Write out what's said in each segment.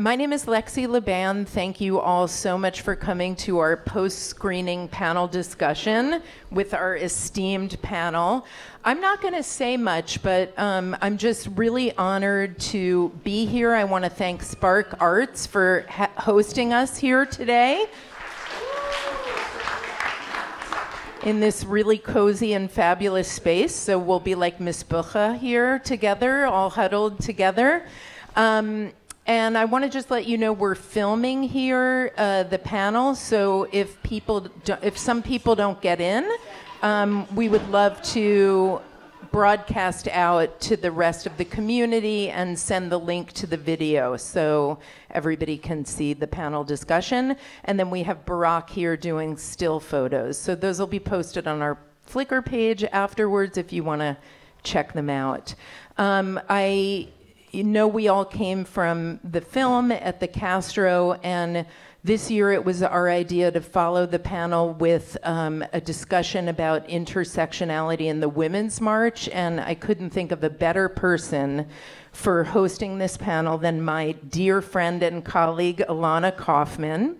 My name is Lexi Laban. Thank you all so much for coming to our post screening panel discussion with our esteemed panel. I'm not going to say much, but um, I'm just really honored to be here. I want to thank Spark Arts for hosting us here today. in this really cozy and fabulous space. So we'll be like mishpucha here together, all huddled together. Um, and I want to just let you know we're filming here uh, the panel. So if people, if some people don't get in, um, we would love to broadcast out to the rest of the community and send the link to the video so everybody can see the panel discussion. And then we have Barack here doing still photos. So those will be posted on our Flickr page afterwards if you want to check them out. Um, I you know we all came from the film at the Castro, and this year it was our idea to follow the panel with um, a discussion about intersectionality in the Women's March, and I couldn't think of a better person for hosting this panel than my dear friend and colleague Ilana Kaufman.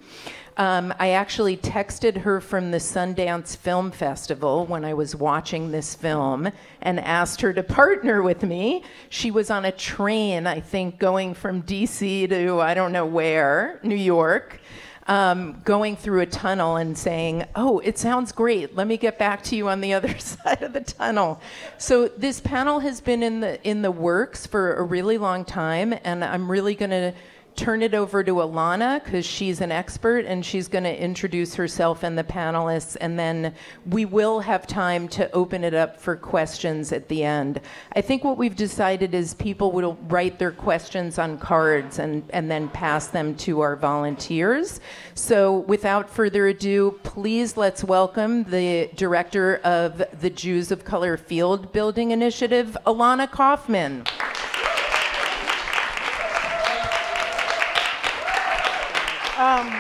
Um, I actually texted her from the Sundance Film Festival when I was watching this film and asked her to partner with me. She was on a train, I think, going from DC to I don't know where, New York. Um, going through a tunnel and saying, "Oh, it sounds great. Let me get back to you on the other side of the tunnel." So this panel has been in the in the works for a really long time, and I'm really going to turn it over to Ilana because she's an expert and she's going to introduce herself and the panelists, and then we will have time to open it up for questions at the end. I think what we've decided is people will write their questions on cards and, and then pass them to our volunteers. So without further ado, please let's welcome the director of the Jews of Color Field Building Initiative, Ilana Kaufman. Um,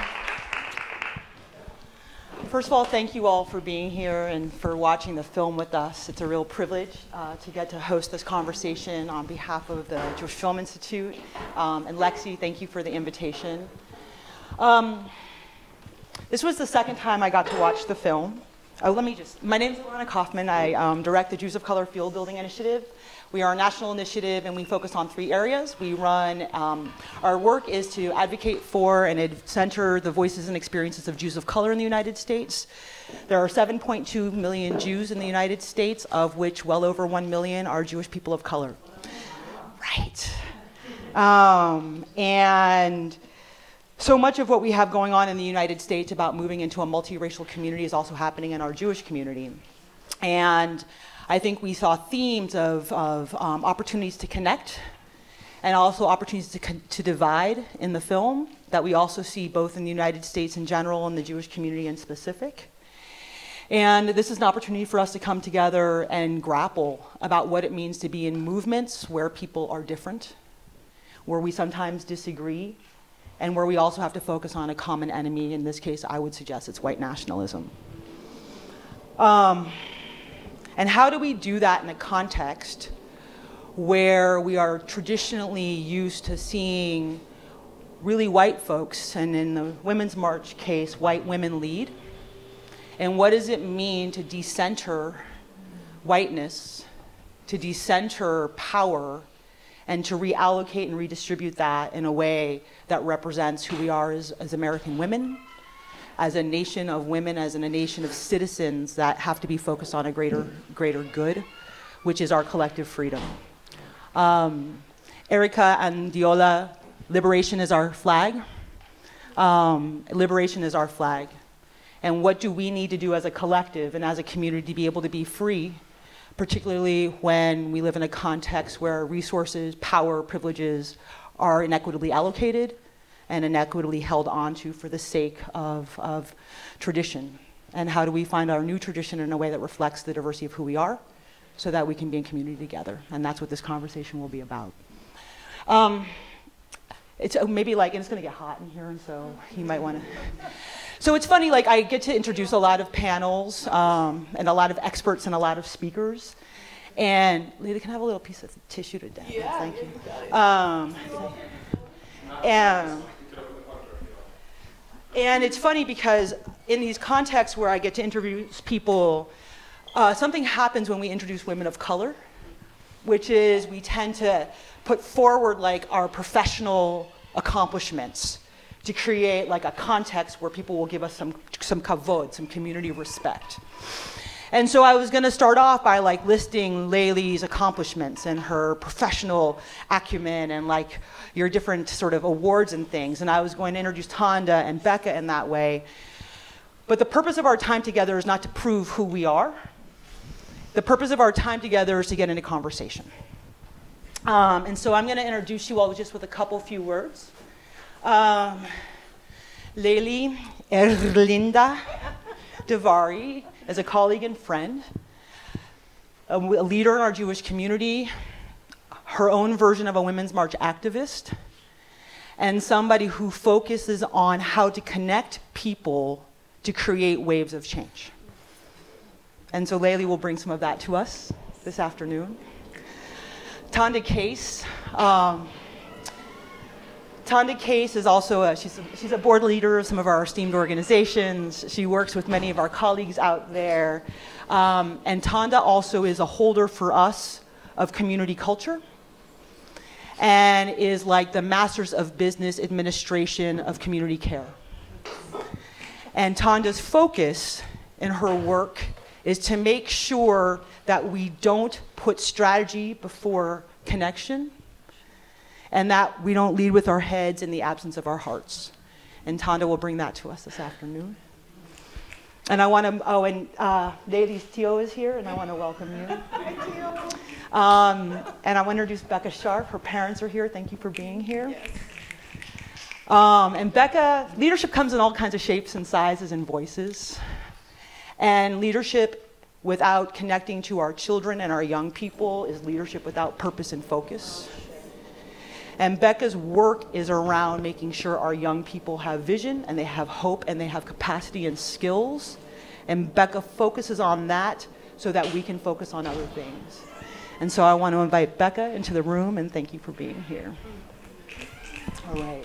first of all, thank you all for being here and for watching the film with us. It's a real privilege uh, to get to host this conversation on behalf of the Jewish Film Institute. Um, and Lexi, thank you for the invitation. Um, this was the second time I got to watch the film. Oh, let me just, my name is Ilana Kaufman. I um, direct the Jews of Color Field Building Initiative. We are a national initiative and we focus on three areas. We run, um, our work is to advocate for and center the voices and experiences of Jews of color in the United States. There are 7.2 million Jews in the United States, of which well over 1 million are Jewish people of color. Right. Um, and so much of what we have going on in the United States about moving into a multiracial community is also happening in our Jewish community. And I think we saw themes of, of um, opportunities to connect and also opportunities to, to divide in the film that we also see both in the United States in general and the Jewish community in specific. And this is an opportunity for us to come together and grapple about what it means to be in movements where people are different, where we sometimes disagree, and where we also have to focus on a common enemy. In this case, I would suggest it's white nationalism. Um, and how do we do that in a context where we are traditionally used to seeing really white folks, and in the Women's March case, white women lead? And what does it mean to decenter whiteness, to decenter power, and to reallocate and redistribute that in a way that represents who we are as, as American women as a nation of women, as in a nation of citizens that have to be focused on a greater, greater good, which is our collective freedom. Um, Erica and Diola, liberation is our flag. Um, liberation is our flag. And what do we need to do as a collective and as a community to be able to be free, particularly when we live in a context where resources, power, privileges are inequitably allocated and inequitably held onto for the sake of, of tradition. And how do we find our new tradition in a way that reflects the diversity of who we are so that we can be in community together? And that's what this conversation will be about. Um, it's uh, maybe like, and it's going to get hot in here, and so you might want to. So it's funny, like, I get to introduce a lot of panels um, and a lot of experts and a lot of speakers. And Lita, can I have a little piece of tissue to dab? Yeah, Thank you. Um, And, and it's funny because in these contexts where I get to interview people, uh, something happens when we introduce women of color, which is we tend to put forward like our professional accomplishments to create like a context where people will give us some, some kavod, some community respect. And so I was going to start off by like listing Leili's accomplishments and her professional acumen and like your different sort of awards and things. And I was going to introduce Tonda and Bekkah in that way. But the purpose of our time together is not to prove who we are. The purpose of our time together is to get into conversation. Um, and so I'm going to introduce you all just with a couple few words. Um, Erlinda Davari as a colleague and friend, a, leader in our Jewish community, her own version of a Women's March activist, and somebody who focuses on how to connect people to create waves of change. And so Leili will bring some of that to us this afternoon. Tonda Case. Um, Tonda Case is also a, she's, a, she's a board leader of some of our esteemed organizations. She works with many of our colleagues out there. Um, and Tonda also is a holder for us of community culture and is like the Masters of Business Administration of Community Care. And Tonda's focus in her work is to make sure that we don't put strategy before connection and that we don't lead with our heads in the absence of our hearts. And Tonda will bring that to us this afternoon. And I want to, oh, and uh, Ladies Tio is here, and I want to welcome you. hi, Um, and I want to introduce Bekkah Scharf. Her parents are here. Thank you for being here. Yes. Um, and Bekkah, leadership comes in all kinds of shapes and sizes and voices. And leadership without connecting to our children and our young people is leadership without purpose and focus. And Bekkah's work is around making sure our young people have vision and they have hope and they have capacity and skills. And Bekkah focuses on that so that we can focus on other things. And so I want to invite Bekkah into the room and thank you for being here. All right.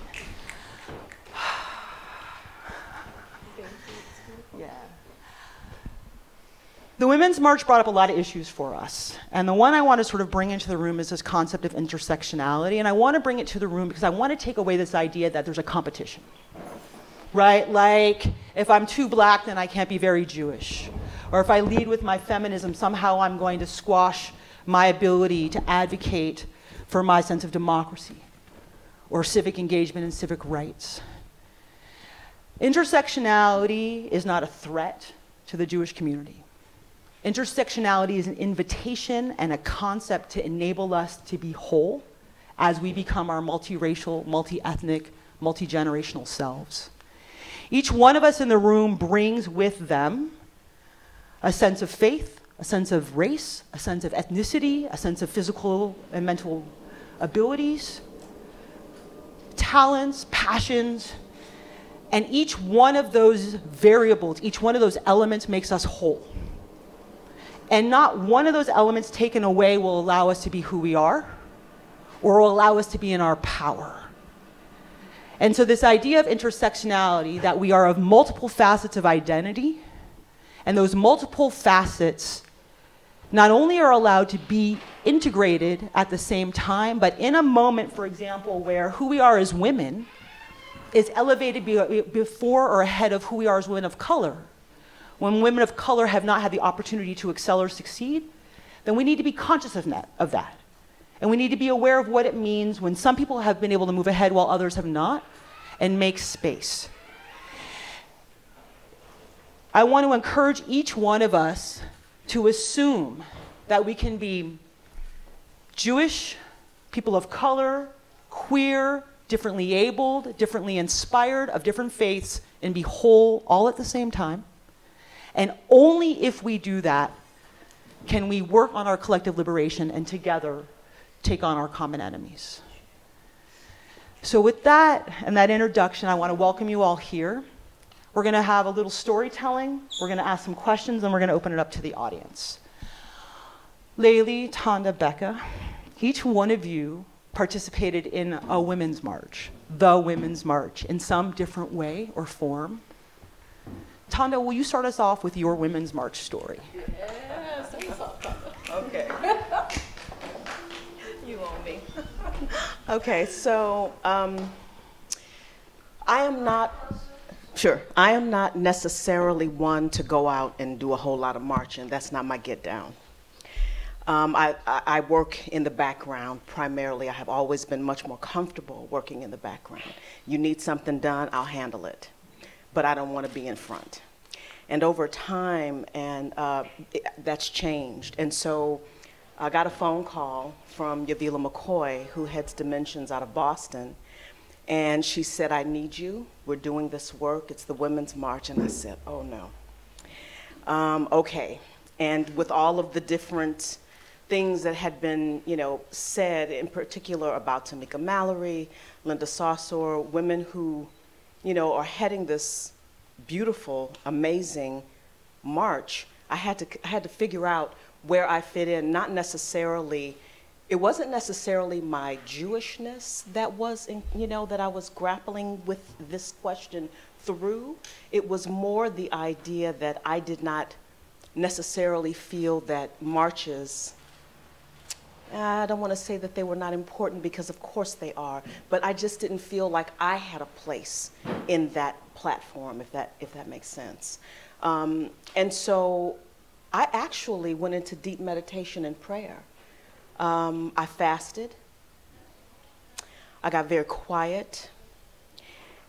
The Women's March brought up a lot of issues for us. And the one I want to sort of bring into the room is this concept of intersectionality. And I want to bring it to the room because I want to take away this idea that there's a competition. Right? Like, if I'm too black, then I can't be very Jewish. Or if I lead with my feminism, somehow I'm going to squash my ability to advocate for my sense of democracy or civic engagement and civic rights. Intersectionality is not a threat to the Jewish community. Intersectionality is an invitation and a concept to enable us to be whole as we become our multiracial, multi ethnic, multi generational selves. Each one of us in the room brings with them a sense of faith, a sense of race, a sense of ethnicity, a sense of physical and mental abilities, talents, passions, and each one of those variables, each one of those elements makes us whole. And not one of those elements taken away will allow us to be who we are or will allow us to be in our power. And so, this idea of intersectionality that we are of multiple facets of identity, and those multiple facets not only are allowed to be integrated at the same time, but in a moment, for example, where who we are as women is elevated before or ahead of who we are as women of color when women of color have not had the opportunity to excel or succeed, then we need to be conscious of that. Of that. And we need to be aware of what it means when some people have been able to move ahead while others have not, and make space. I want to encourage each one of us to assume that we can be Jewish, people of color, queer, differently abled, differently inspired, of different faiths, and be whole all at the same time and only if we do that can we work on our collective liberation and together take on our common enemies. So, with that and that introduction, I want to welcome you all here. We're going to have a little storytelling, we're going to ask some questions, and we're going to open it up to the audience. Leili, Tonda, Bekkah, each one of you participated in a women's march, the women's march, in some different way or form. Tonda, will you start us off with your women's march story? Yes, Okay. you owe me. Okay, so um, I am not, sure, I am not necessarily one to go out and do a whole lot of marching. That's not my get down. Um, I, I, I work in the background primarily. I have always been much more comfortable working in the background. You need something done, I'll handle it. But I don't want to be in front. And over time, and uh, it, that's changed. And so I got a phone call from Yavilah McCoy, who heads Dimensions out of Boston. And she said, I need you. We're doing this work. It's the Women's March. And I said, oh no. Um, okay. And with all of the different things that had been, you know, said, in particular about Tamika Mallory, Linda Sarsour, women who, you know, are heading this beautiful, amazing march, I had to, I had to figure out where I fit in, not necessarily, it wasn't necessarily my Jewishness that was, in, you know, that I was grappling with this question through. It was more the idea that I did not necessarily feel that marches I don't want to say that they were not important because, of course, they are, but I just didn't feel like I had a place in that platform, if that, if that makes sense. Um, and so I actually went into deep meditation and prayer. Um, I fasted, I got very quiet,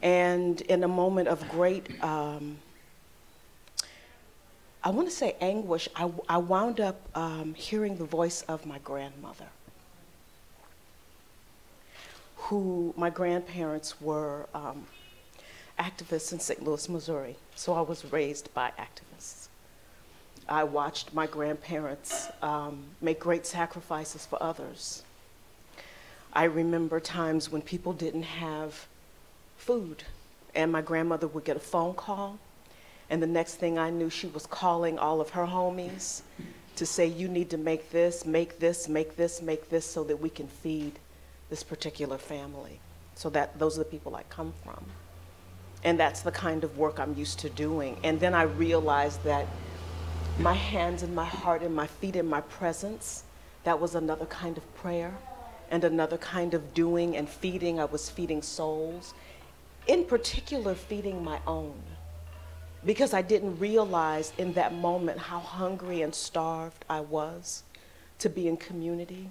and in a moment of great um, I want to say anguish, I, I wound up um, hearing the voice of my grandmother, who my grandparents were um, activists in St. Louis, Missouri. So I was raised by activists. I watched my grandparents um, make great sacrifices for others. I remember times when people didn't have food, and my grandmother would get a phone call and the next thing I knew, she was calling all of her homies to say, you need to make this, make this, make this, make this, so that we can feed this particular family. So that those are the people I come from. And that's the kind of work I'm used to doing. And then I realized that my hands and my heart and my feet and my presence, that was another kind of prayer and another kind of doing and feeding. I was feeding souls, in particular, feeding my own because I didn't realize in that moment how hungry and starved I was to be in community,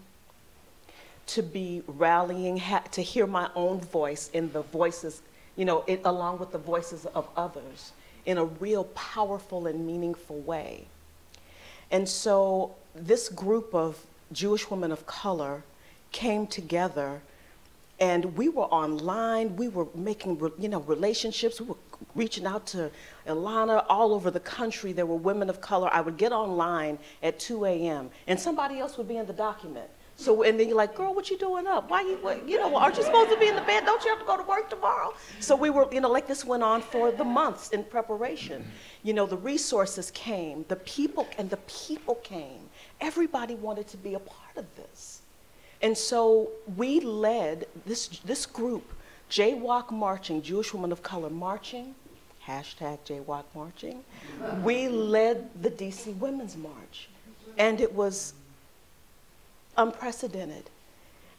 to be rallying, to hear my own voice in the voices, you know, it, along with the voices of others in a real powerful and meaningful way. And so this group of Jewish women of color came together and we were online we were making you know relationships we were reaching out to Ilana all over the country. There were women of color. I would get online at 2 a.m. and somebody else would be in the document. So, and then you're like, girl, what you doing up? Why you, what, you know, aren't you supposed to be in the bed? Don't you have to go to work tomorrow? So we were, you know, like this went on for the months in preparation. You know, the resources came, the people, and the people came. Everybody wanted to be a part of this. And so we led this, this group Jaywalk marching, Jewish women of color marching, hashtag Jaywalk marching. We led the DC Women's March, and it was unprecedented.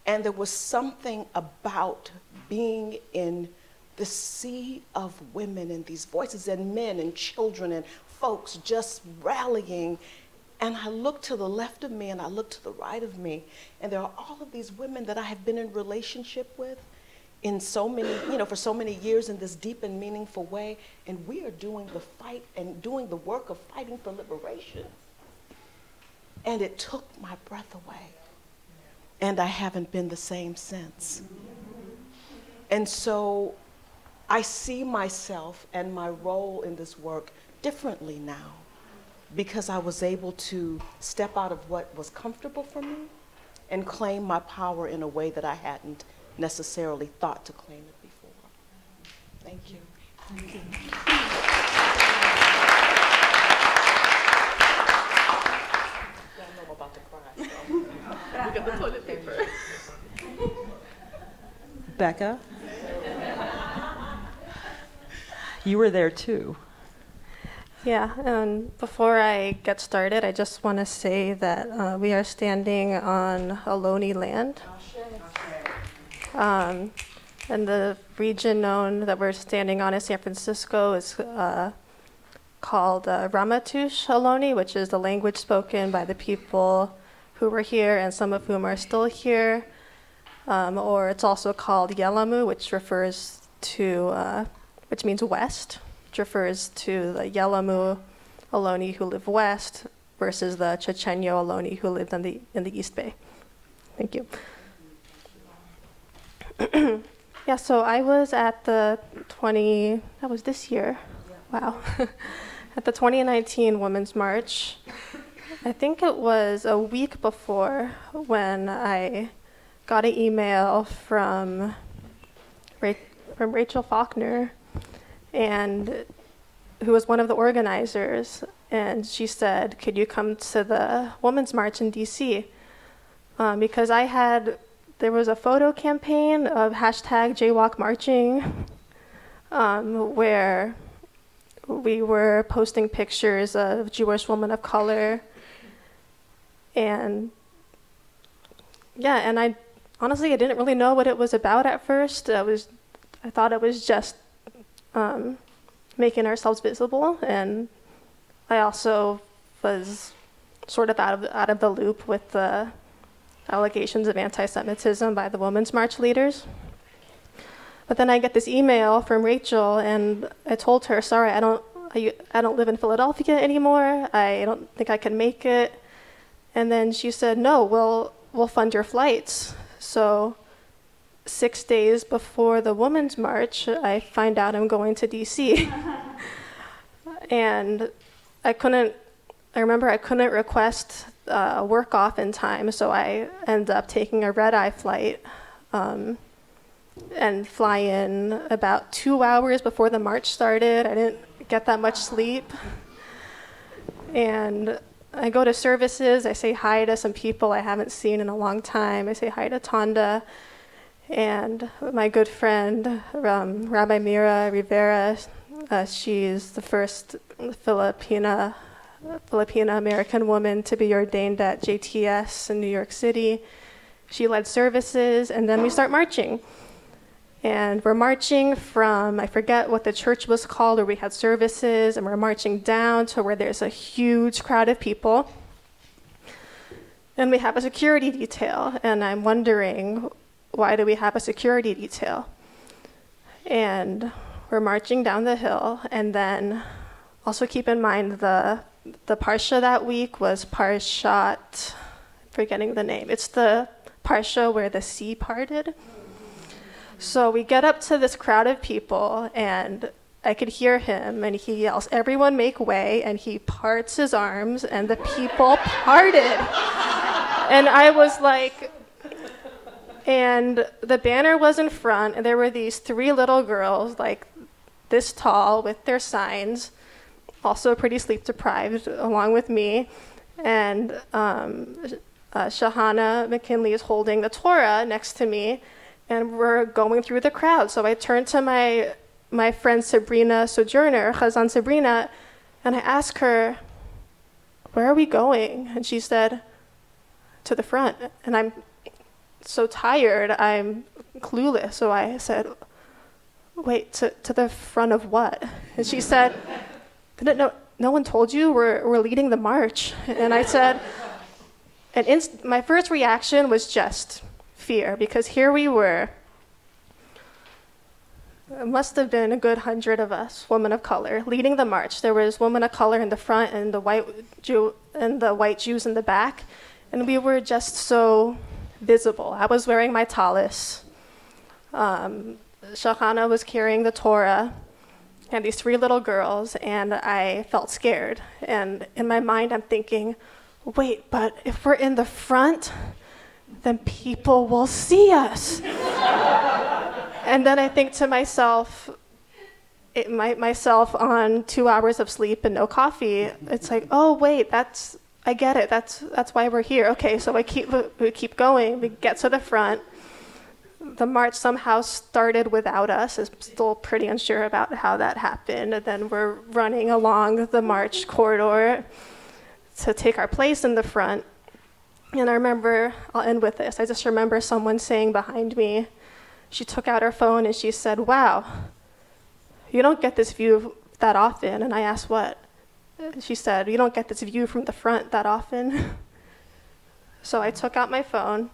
And there was something about being in the sea of women and these voices and men and children and folks just rallying. And I looked to the left of me and I looked to the right of me, and there are all of these women that I have been in relationship with in so many, you know, for so many years in this deep and meaningful way, and we are doing the fight and doing the work of fighting for liberation. And it took my breath away. And I haven't been the same since. And so I see myself and my role in this work differently now because I was able to step out of what was comfortable for me and claim my power in a way that I hadn't necessarily thought to claim it before. Thank you. Thank you. I know I'm about to cry. So. we got the toilet paper. Bekkah. you were there too. Yeah, and before I get started, I just want to say that uh, we are standing on Ohlone land. Um, and the region known that we're standing on in San Francisco is uh, called uh, Ramaytush Ohlone, which is the language spoken by the people who were here and some of whom are still here. Um, or it's also called Yelamu, which refers to, uh, which means west, which refers to the Yelamu Ohlone who live west versus the Chochenyo Ohlone who lived in the, in the East Bay. Thank you. yeah, so I was at the 20, that was this year. Wow. at the 2019 Women's March. I think it was a week before when I got an email from from Rachel Faulkner, and who was one of the organizers, and she said, "Could you come to the Women's March in D.C.?" Um, because I had there was a photo campaign of hashtag Jaywalk Marching, um, where we were posting pictures of Jewish women of color, and yeah, and I honestly, I didn't really know what it was about at first. I was, I thought it was just um, making ourselves visible, and I also was sort of out of out of the loop with the allegations of anti-Semitism by the Women's March leaders. But then I get this email from Rachel, and I told her, "Sorry, I don't, I, I don't live in Philadelphia anymore. I don't think I can make it." And then she said, "No, we'll we'll fund your flights." So, six days before the Women's March, I find out I'm going to DC. and I couldn't, I remember I couldn't request uh, work off in time, so I end up taking a red eye flight um, and fly in about two hours before the march started. I didn't get that much sleep. And I go to services. I say hi to some people I haven't seen in a long time. I say hi to Tonda and my good friend um, Rabbi Mira Rivera. Uh, she's the first Filipina Filipina American woman to be ordained at JTS in New York City. She led services, and then we start marching. And we're marching from, I forget what the church was called, where we had services, and we're marching down to where there's a huge crowd of people. And we have a security detail, and I'm wondering, why do we have a security detail? And we're marching down the hill, and then also keep in mind the the parsha that week was Parshat, forgetting the name. It's the parsha where the sea parted. So we get up to this crowd of people, and I could hear him, and he yells, Everyone make way, and he parts his arms, and the people parted. and I was like, and the banner was in front, and there were these three little girls, like this tall, with their signs, also pretty sleep deprived, along with me. And um, uh, Shahana McKinley is holding the Torah next to me and we're going through the crowd. So I turned to my my friend Sabrina Sojourner, Chazan Sabrina, and I asked her, "Where are we going?" And she said, "To the front." And I'm so tired, I'm clueless. So I said, "Wait, to to the front of what?" And she said, "Didn't no no one told you we're we're leading the march?" And I said, and inst- my first reaction was just fear because here we were. It must have been a good hundred of us, women of color, leading the march. There was women of color in the front and the white Jew and the white Jews in the back, and we were just so visible. I was wearing my talis. Um, Shahana was carrying the Torah, and these three little girls, and I felt scared. And in my mind, I'm thinking, wait, but if we're in the front, then people will see us. and then I think to myself, it, my, myself on two hours of sleep and no coffee, it's like, oh wait, that's I get it. That's that's why we're here. Okay, so I keep we keep going. We get to the front. The march somehow started without us. I'm still pretty unsure about how that happened. And then we're running along the march corridor to take our place in the front. And I remember, I'll end with this. I just remember someone saying behind me, she took out her phone and she said, Wow, you don't get this view that often. And I asked, What? And She said, You don't get this view from the front that often. so I took out my phone.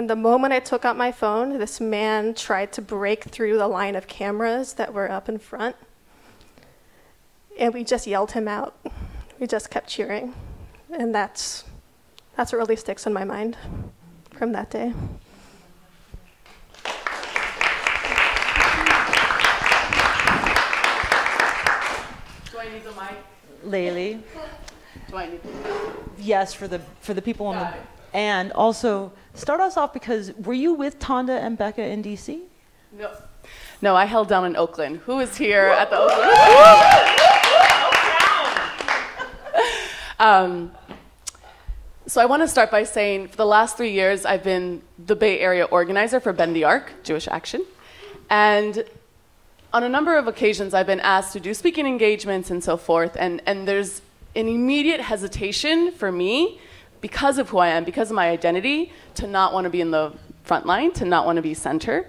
And the moment I took out my phone, this man tried to break through the line of cameras that were up in front. And we just yelled him out. We just kept cheering. And that's, that's what really sticks in my mind from that day. Do I need the mic? Leili. Do I need the Yes, for the for the people on Got the it. And also start us off because were you with Tonda and Bekkah in DC? No. No, I held down in Oakland. Who is here at the Oakland? um, so I want to start by saying for the last three years, I've been the Bay Area organizer for Bend the Arc, Jewish Action. And on a number of occasions, I've been asked to do speaking engagements and so forth. And, and there's an immediate hesitation for me, because of who I am, because of my identity, to not want to be in the front line, to not want to be center.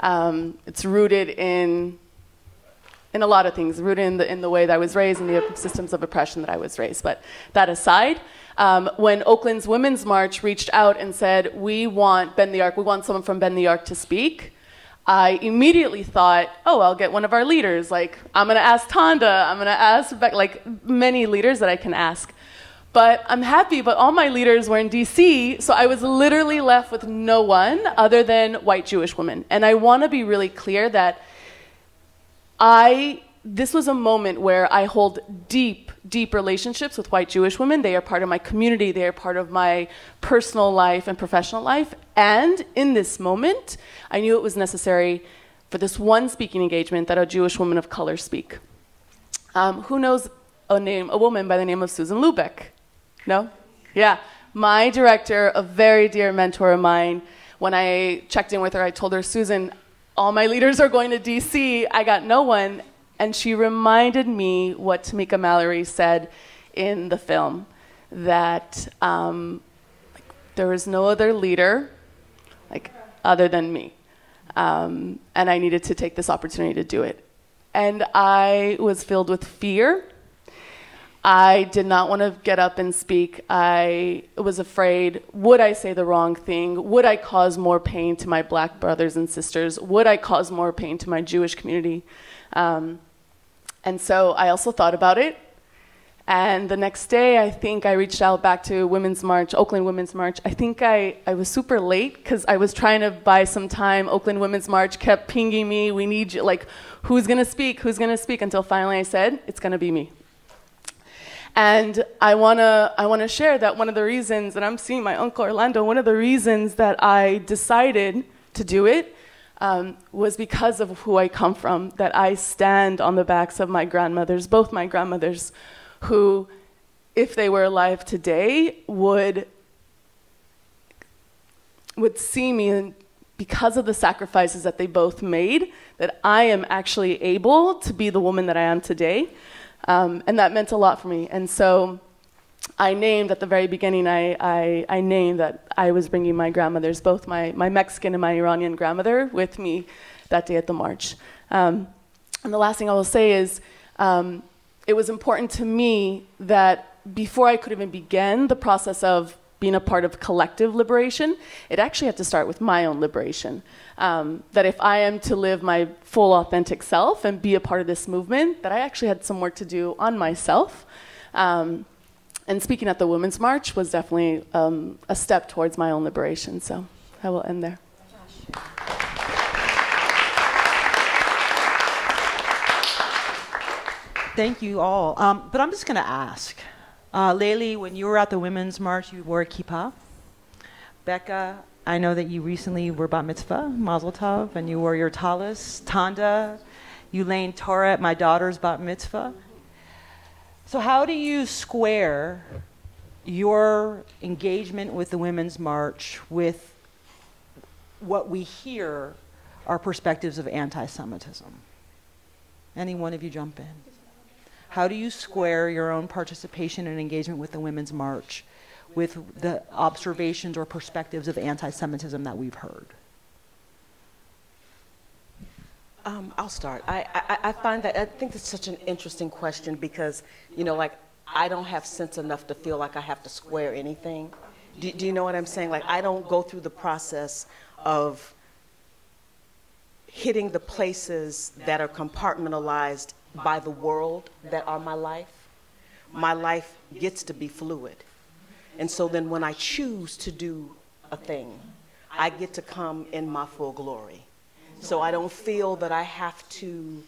Um, it's rooted in in a lot of things, rooted in the, in the way that I was raised and the systems of oppression that I was raised. But that aside, um, when Oakland's Women's March reached out and said, We want Bend the Arc, we want someone from Bend the Arc to speak, I immediately thought, Oh, I'll get one of our leaders. Like, I'm going to ask Tonda, I'm going to ask, like, many leaders that I can ask. But I'm happy, but all my leaders were in DC, so I was literally left with no one other than white Jewish women. And I want to be really clear that I this was a moment where I hold deep, deep relationships with white Jewish women. They are part of my community, they are part of my personal life and professional life. And in this moment, I knew it was necessary for this one speaking engagement that a Jewish woman of color speak. Um, who knows a name, a woman by the name of Susan Lubeck? No? Yeah. My director, a very dear mentor of mine, when I checked in with her, I told her, Susan, all my leaders are going to DC. I got no one. And she reminded me what Tamika Mallory said in the film that um, like, there was no other leader like other than me. Um, and I needed to take this opportunity to do it. And I was filled with fear. I did not want to get up and speak. I was afraid would I say the wrong thing? Would I cause more pain to my black brothers and sisters? Would I cause more pain to my Jewish community? Um, and so I also thought about it. And the next day, I think I reached out back to Women's March, Oakland Women's March. I think I, I was super late because I was trying to buy some time. Oakland Women's March kept pinging me, we need you, like, who's gonna speak, who's gonna speak, until finally I said, it's gonna be me. And I wanna, I wanna share that one of the reasons, and I'm seeing my uncle Orlando, one of the reasons that I decided to do it um, was because of who I come from, that I stand on the backs of my grandmothers, both my grandmothers, who, if they were alive today, would, would see me and because of the sacrifices that they both made, that I am actually able to be the woman that I am today. Um, and that meant a lot for me. And so I named at the very beginning, I, I, I named that I was bringing my grandmothers, both my, my Mexican and my Iranian grandmother, with me that day at the march. Um, and the last thing I will say is um, it was important to me that before I could even begin the process of being a part of collective liberation, it actually had to start with my own liberation. Um, that if I am to live my full authentic self and be a part of this movement, that I actually had some work to do on myself. Um, and speaking at the Women's March was definitely um, a step towards my own liberation. So I will end there. Thank you all. Um, but I'm just going to ask. Uh, Leili, when you were at the Women's March, you wore a kippah. Bekkah, I know that you recently were bat mitzvah, mazel tov, and you wore your talis. Tonda, you leaned Torah at my daughter's bat mitzvah. So how do you square your engagement with the Women's March with what we hear are perspectives of anti Semitism. Any one of you jump in? How do you square your own participation and engagement with the Women's March with the observations or perspectives of anti Semitism that we've heard? Um, I'll start. I, I, I find that I think it's such an interesting question because, you know, like I don't have sense enough to feel like I have to square anything. Do, do you know what I'm saying? Like I don't go through the process of hitting the places that are compartmentalized by the world that are my life. My life gets to be fluid. And so then when I choose to do a thing, I get to come in my full glory. So I don't feel that I have to,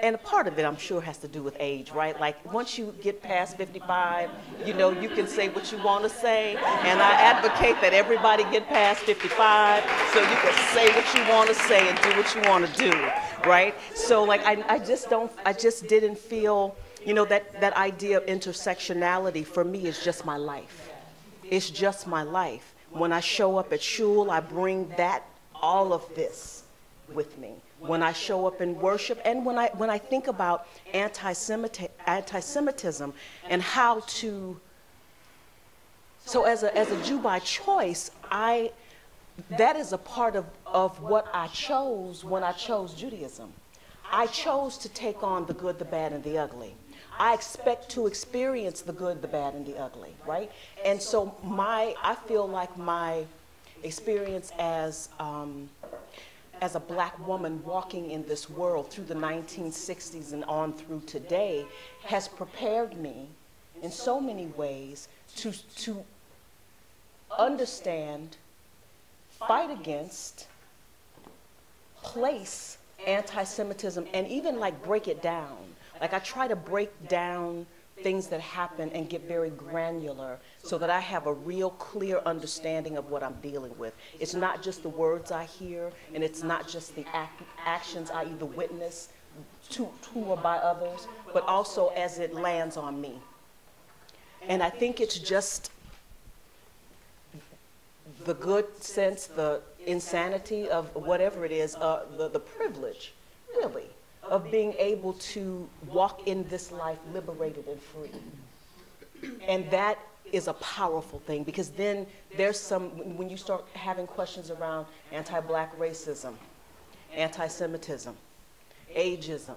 and a part of it I'm sure has to do with age, right? Like once you get past 55, you know, you can say what you want to say. And I advocate that everybody get past 55 so you can say what you want to say and do what you want to do, right? So like I, I just don't, I just didn't feel, you know, that, that idea of intersectionality for me is just my life. It's just my life. When I show up at shul, I bring that, all of this with me when I show up in worship and when I, when I think about anti-Semitism and how to, so as a, as a Jew by choice, I, that is a part of, of what I chose when I chose Judaism. I chose to take on the good, the bad, and the ugly. I expect to experience the good, the bad, and the ugly, right? And so my, I feel like my experience as um, as a black woman walking in this world through the 1960s and on through today has prepared me in so many ways to, to understand, fight against, place anti Semitism, and even like break it down. Like I try to break down things that happen and get very granular so that I have a real clear understanding of what I'm dealing with. It's not just the words I hear, and it's not just the act actions I either witness to, to or by others, but also as it lands on me. And I think it's just the good sense, the insanity of whatever it is, uh, the, the privilege, really, of being able to walk in this life liberated and free. And that is a powerful thing because then there's some, when you start having questions around anti black racism, anti Semitism, ageism,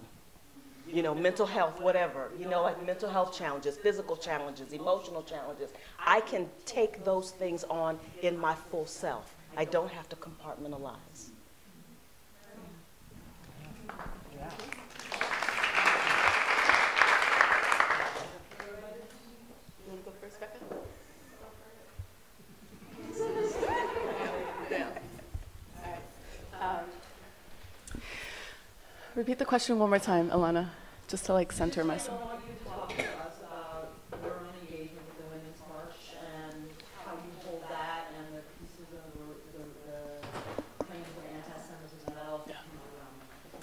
you know, mental health, whatever, you know, like mental health challenges, physical challenges, emotional challenges. I can take those things on in my full self. I don't have to compartmentalize. Repeat the question one more time, Ilana, just to like center myself.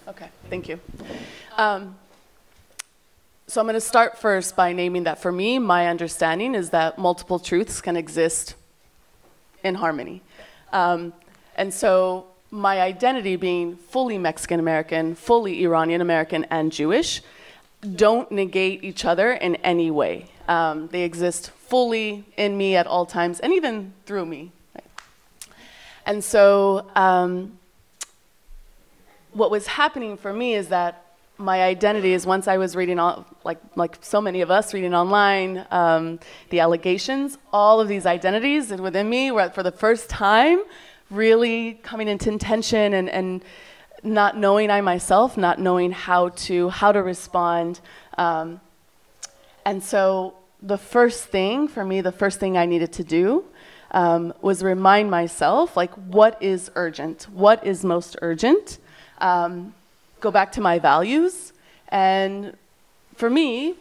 Okay, thank you. Um, so I'm going to start first by naming that for me, my understanding is that multiple truths can exist in harmony. Um, and so my identity being fully Mexican American, fully Iranian American, and Jewish don't negate each other in any way. Um, they exist fully in me at all times, and even through me. And so, um, what was happening for me is that my identity is once I was reading, all, like like so many of us reading online, um, the allegations, all of these identities within me were for the first time really coming into tension and, and not knowing I myself, not knowing how to how to respond. Um, and so the first thing for me, the first thing I needed to do um, was remind myself, like, what is urgent? What is most urgent? Um, go back to my values. And for me,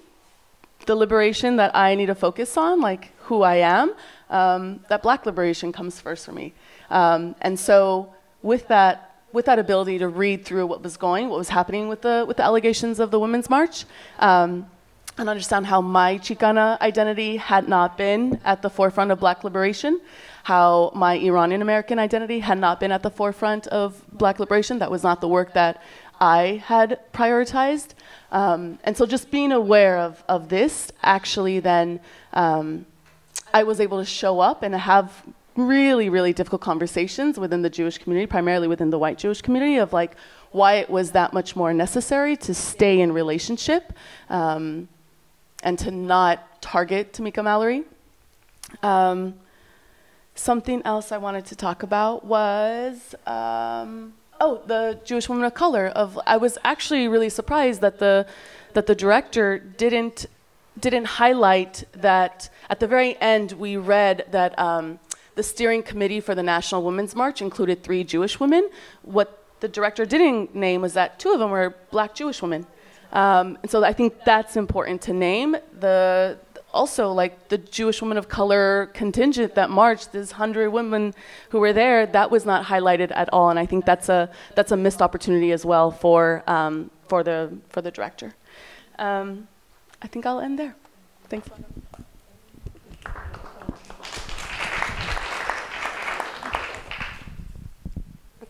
the liberation that I need to focus on, like who I am, um, that black liberation comes first for me. Um, and so with that, with that ability to read through what was going, what was happening with the, with the allegations of the Women's March, um, and understand how my Chicana identity had not been at the forefront of black liberation, how my Iranian American identity had not been at the forefront of black liberation. That was not the work that I had prioritized. Um, and so just being aware of, of this actually then um, I was able to show up and have really, really difficult conversations within the Jewish community, primarily within the white Jewish community, of like why it was that much more necessary to stay in relationship um, and to not target Tamika Mallory. Um, something else I wanted to talk about was um, oh the Jewish woman of color. Of I was actually really surprised that the that the director didn't didn't highlight that at the very end we read that um, the steering committee for the National Women's March included three Jewish women. What the director didn't name was that two of them were black Jewish women. Um, and so I think that's important to name. The also like the Jewish women of color contingent that marched, this hundred women who were there, that was not highlighted at all, and I think that's a that's a missed opportunity as well for um, for the for the director. Um, I think I'll end there. Thanks.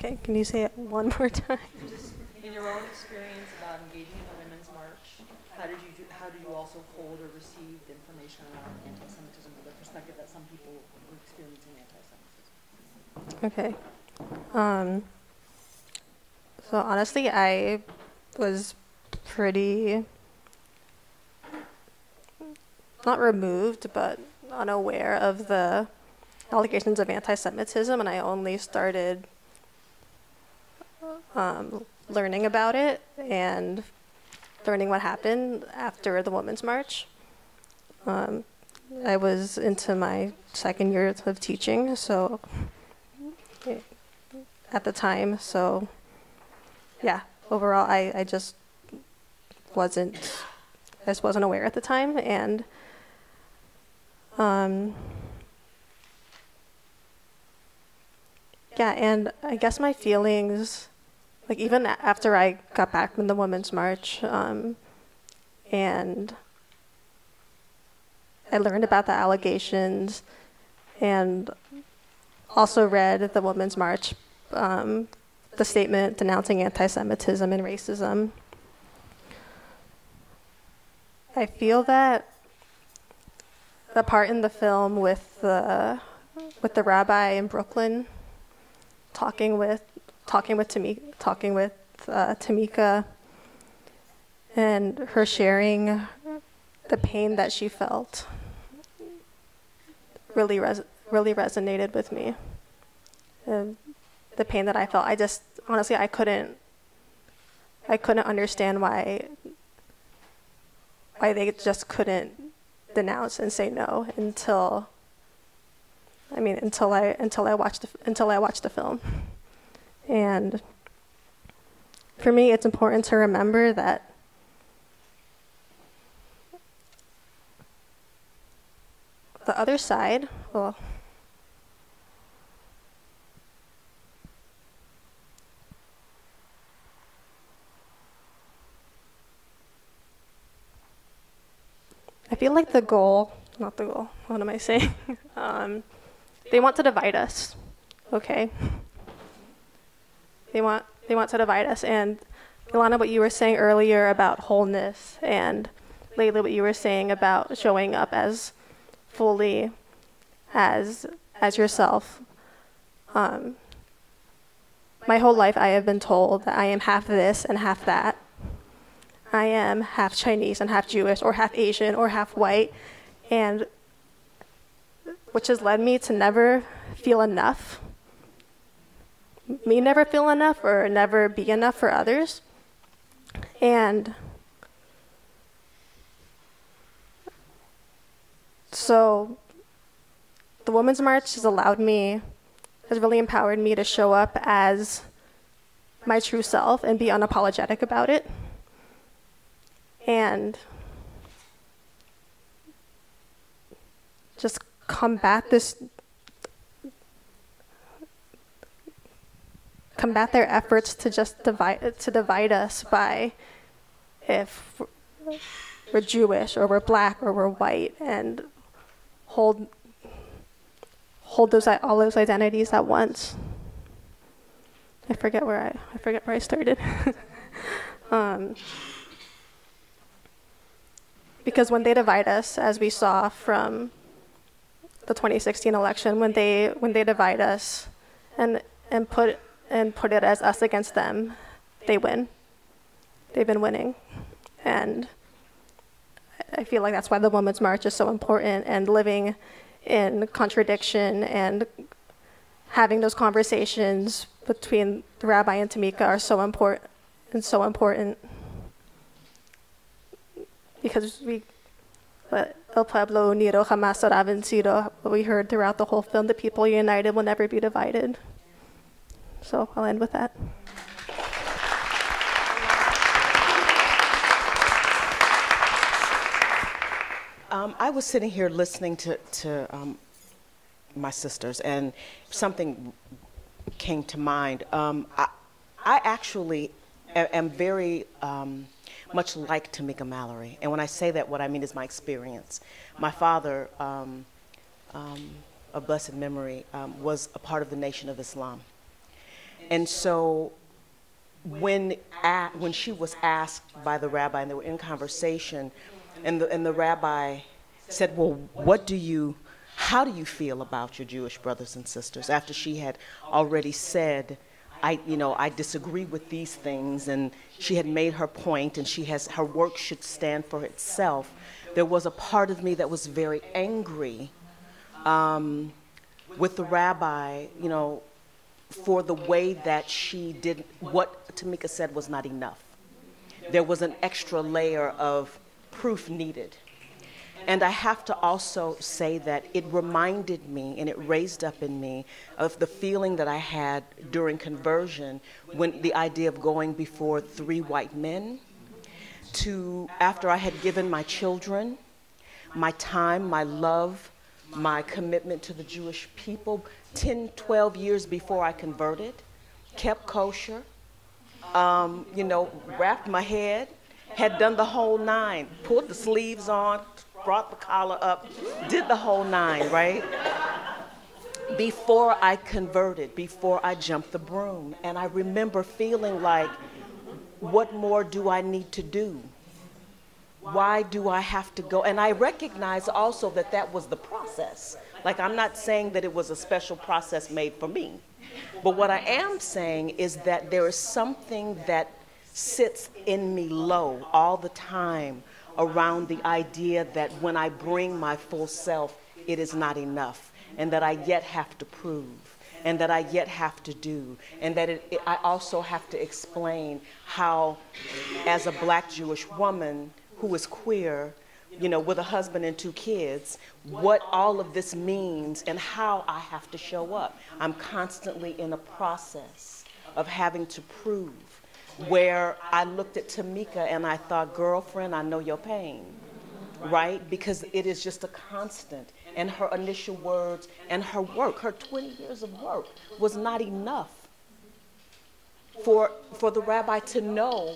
Okay, can you say it one more time? Just in your own experience about engaging in the Women's March, how did you do, how did you also hold or receive the information around anti-Semitism or the perspective that some people were experiencing anti-Semitism? Okay. Um, so honestly, I was pretty not removed, but unaware of the allegations of anti-Semitism, and I only started um, learning about it and learning what happened after the Women's March. Um, I was into my second year of teaching, so at the time, so yeah, overall, I, I just wasn't, I just wasn't aware at the time, and um, yeah, and I guess my feelings like even after I got back from the Women's March, um, and I learned about the allegations, and also read the Women's March, um, the statement denouncing anti-Semitism and racism. I feel that the part in the film with the with the rabbi in Brooklyn talking with talking with Tamika, talking with uh, Tamika, and her sharing the pain that she felt really res- really resonated with me. And the pain that I felt, I just honestly I couldn't I couldn't understand why why they just couldn't denounce and say no until I mean until I until I watched the, until I watched the film. And for me, it's important to remember that the other side, well, I feel like the goal, not the goal, what am I saying? um, they want to divide us, okay? They want they want to divide us. And Ilana, what you were saying earlier about wholeness, and Leili, what you were saying about showing up as fully as as yourself. Um, my whole life, I have been told that I am half this and half that. I am half Chinese and half Jewish, or half Asian, or half white, and which has led me to never feel enough me never feel enough or never be enough for others. And so the Women's March has allowed me, has really empowered me to show up as my true self and be unapologetic about it. And just combat this combat their efforts to just divide to divide us by if we're Jewish or we're black or we're white and hold hold those all those identities at once. I forget where I I forget where I started. um, because when they divide us, as we saw from the 2016 election, when they when they divide us and and put and put it as us against them, they win. They've been winning, and I feel like that's why the Women's March is so important and living in contradiction and having those conversations between the rabbi and Tamika are so important and so important because we but El Pueblo Unido jamás será vencido. We heard throughout the whole film, the people united will never be divided. So I'll end with that. Um, I was sitting here listening to, to um, my sisters, and something came to mind. Um, I, I, actually am very um, much like Tamika Mallory, and when I say that, what I mean is my experience. My father, um, um, of blessed memory, was a part of the Nation of Islam, and so when, at, when she was asked by the rabbi, and they were in conversation, and the, and the rabbi said, Well, what do you, how do you feel about your Jewish brothers and sisters? After she had already said, I, you know, I disagree with these things, and she had made her point, and she has, her work should stand for itself. There was a part of me that was very angry um, with the rabbi, you know, for the way that she did what Tamika said was not enough. There was an extra layer of proof needed. And I have to also say that it reminded me and it raised up in me of the feeling that I had during conversion when the idea of going before three white men to after I had given my children, my time, my love, my commitment to the Jewish people 10, 12 years before I converted, kept kosher, um, you know, wrapped my head, had done the whole nine, pulled the sleeves on, brought the collar up, did the whole nine, right? Before I converted, before I jumped the broom. And I remember feeling like, what more do I need to do? Why do I have to go? And I recognize also that that was the process. Like, I'm not saying that it was a special process made for me. But what I am saying is that there is something that sits in me low all the time around the idea that when I bring my full self, it is not enough, and that I yet have to prove, and that I yet have to do, and that it, it, I also have to explain how, as a black Jewish woman who is queer, you know, with a husband and two kids, what all of this means and how I have to show up. I'm constantly in a process of having to prove where I looked at Tamika and I thought, girlfriend, I know your pain, right? Because it is just a constant. And her initial words and her work, her 20 years of work, was not enough for, for the rabbi to know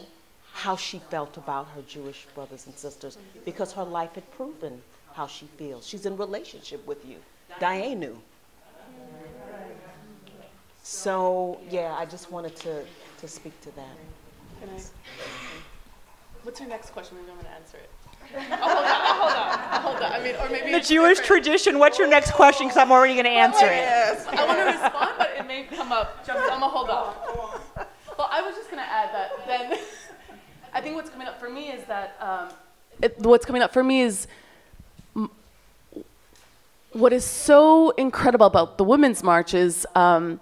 how she felt about her Jewish brothers and sisters because her life had proven how she feels. She's in relationship with you. Diane knew. So, yeah, I just wanted to, to speak to that. Can I? What's your next question? Maybe I'm going to answer it. Oh, hold on, oh, hold on, oh, hold on. I mean, or maybe in the Jewish different. tradition. What's your next question? Because I'm already going to oh, answer it. I want to respond, but it may come up. I'm gonna hold on. Well, I was just going to add that then. I think what's coming up for me is that um, it, what's coming up for me is what is so incredible about the Women's March is. Um,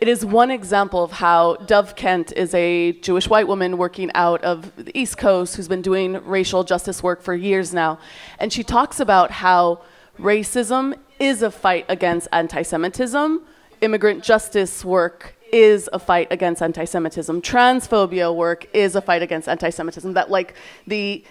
it is one example of how Dove Kent is a Jewish white woman working out of the East Coast who's been doing racial justice work for years now. And she talks about how racism is a fight against anti Semitism, immigrant justice work is a fight against anti Semitism, transphobia work is a fight against anti Semitism. That, like, the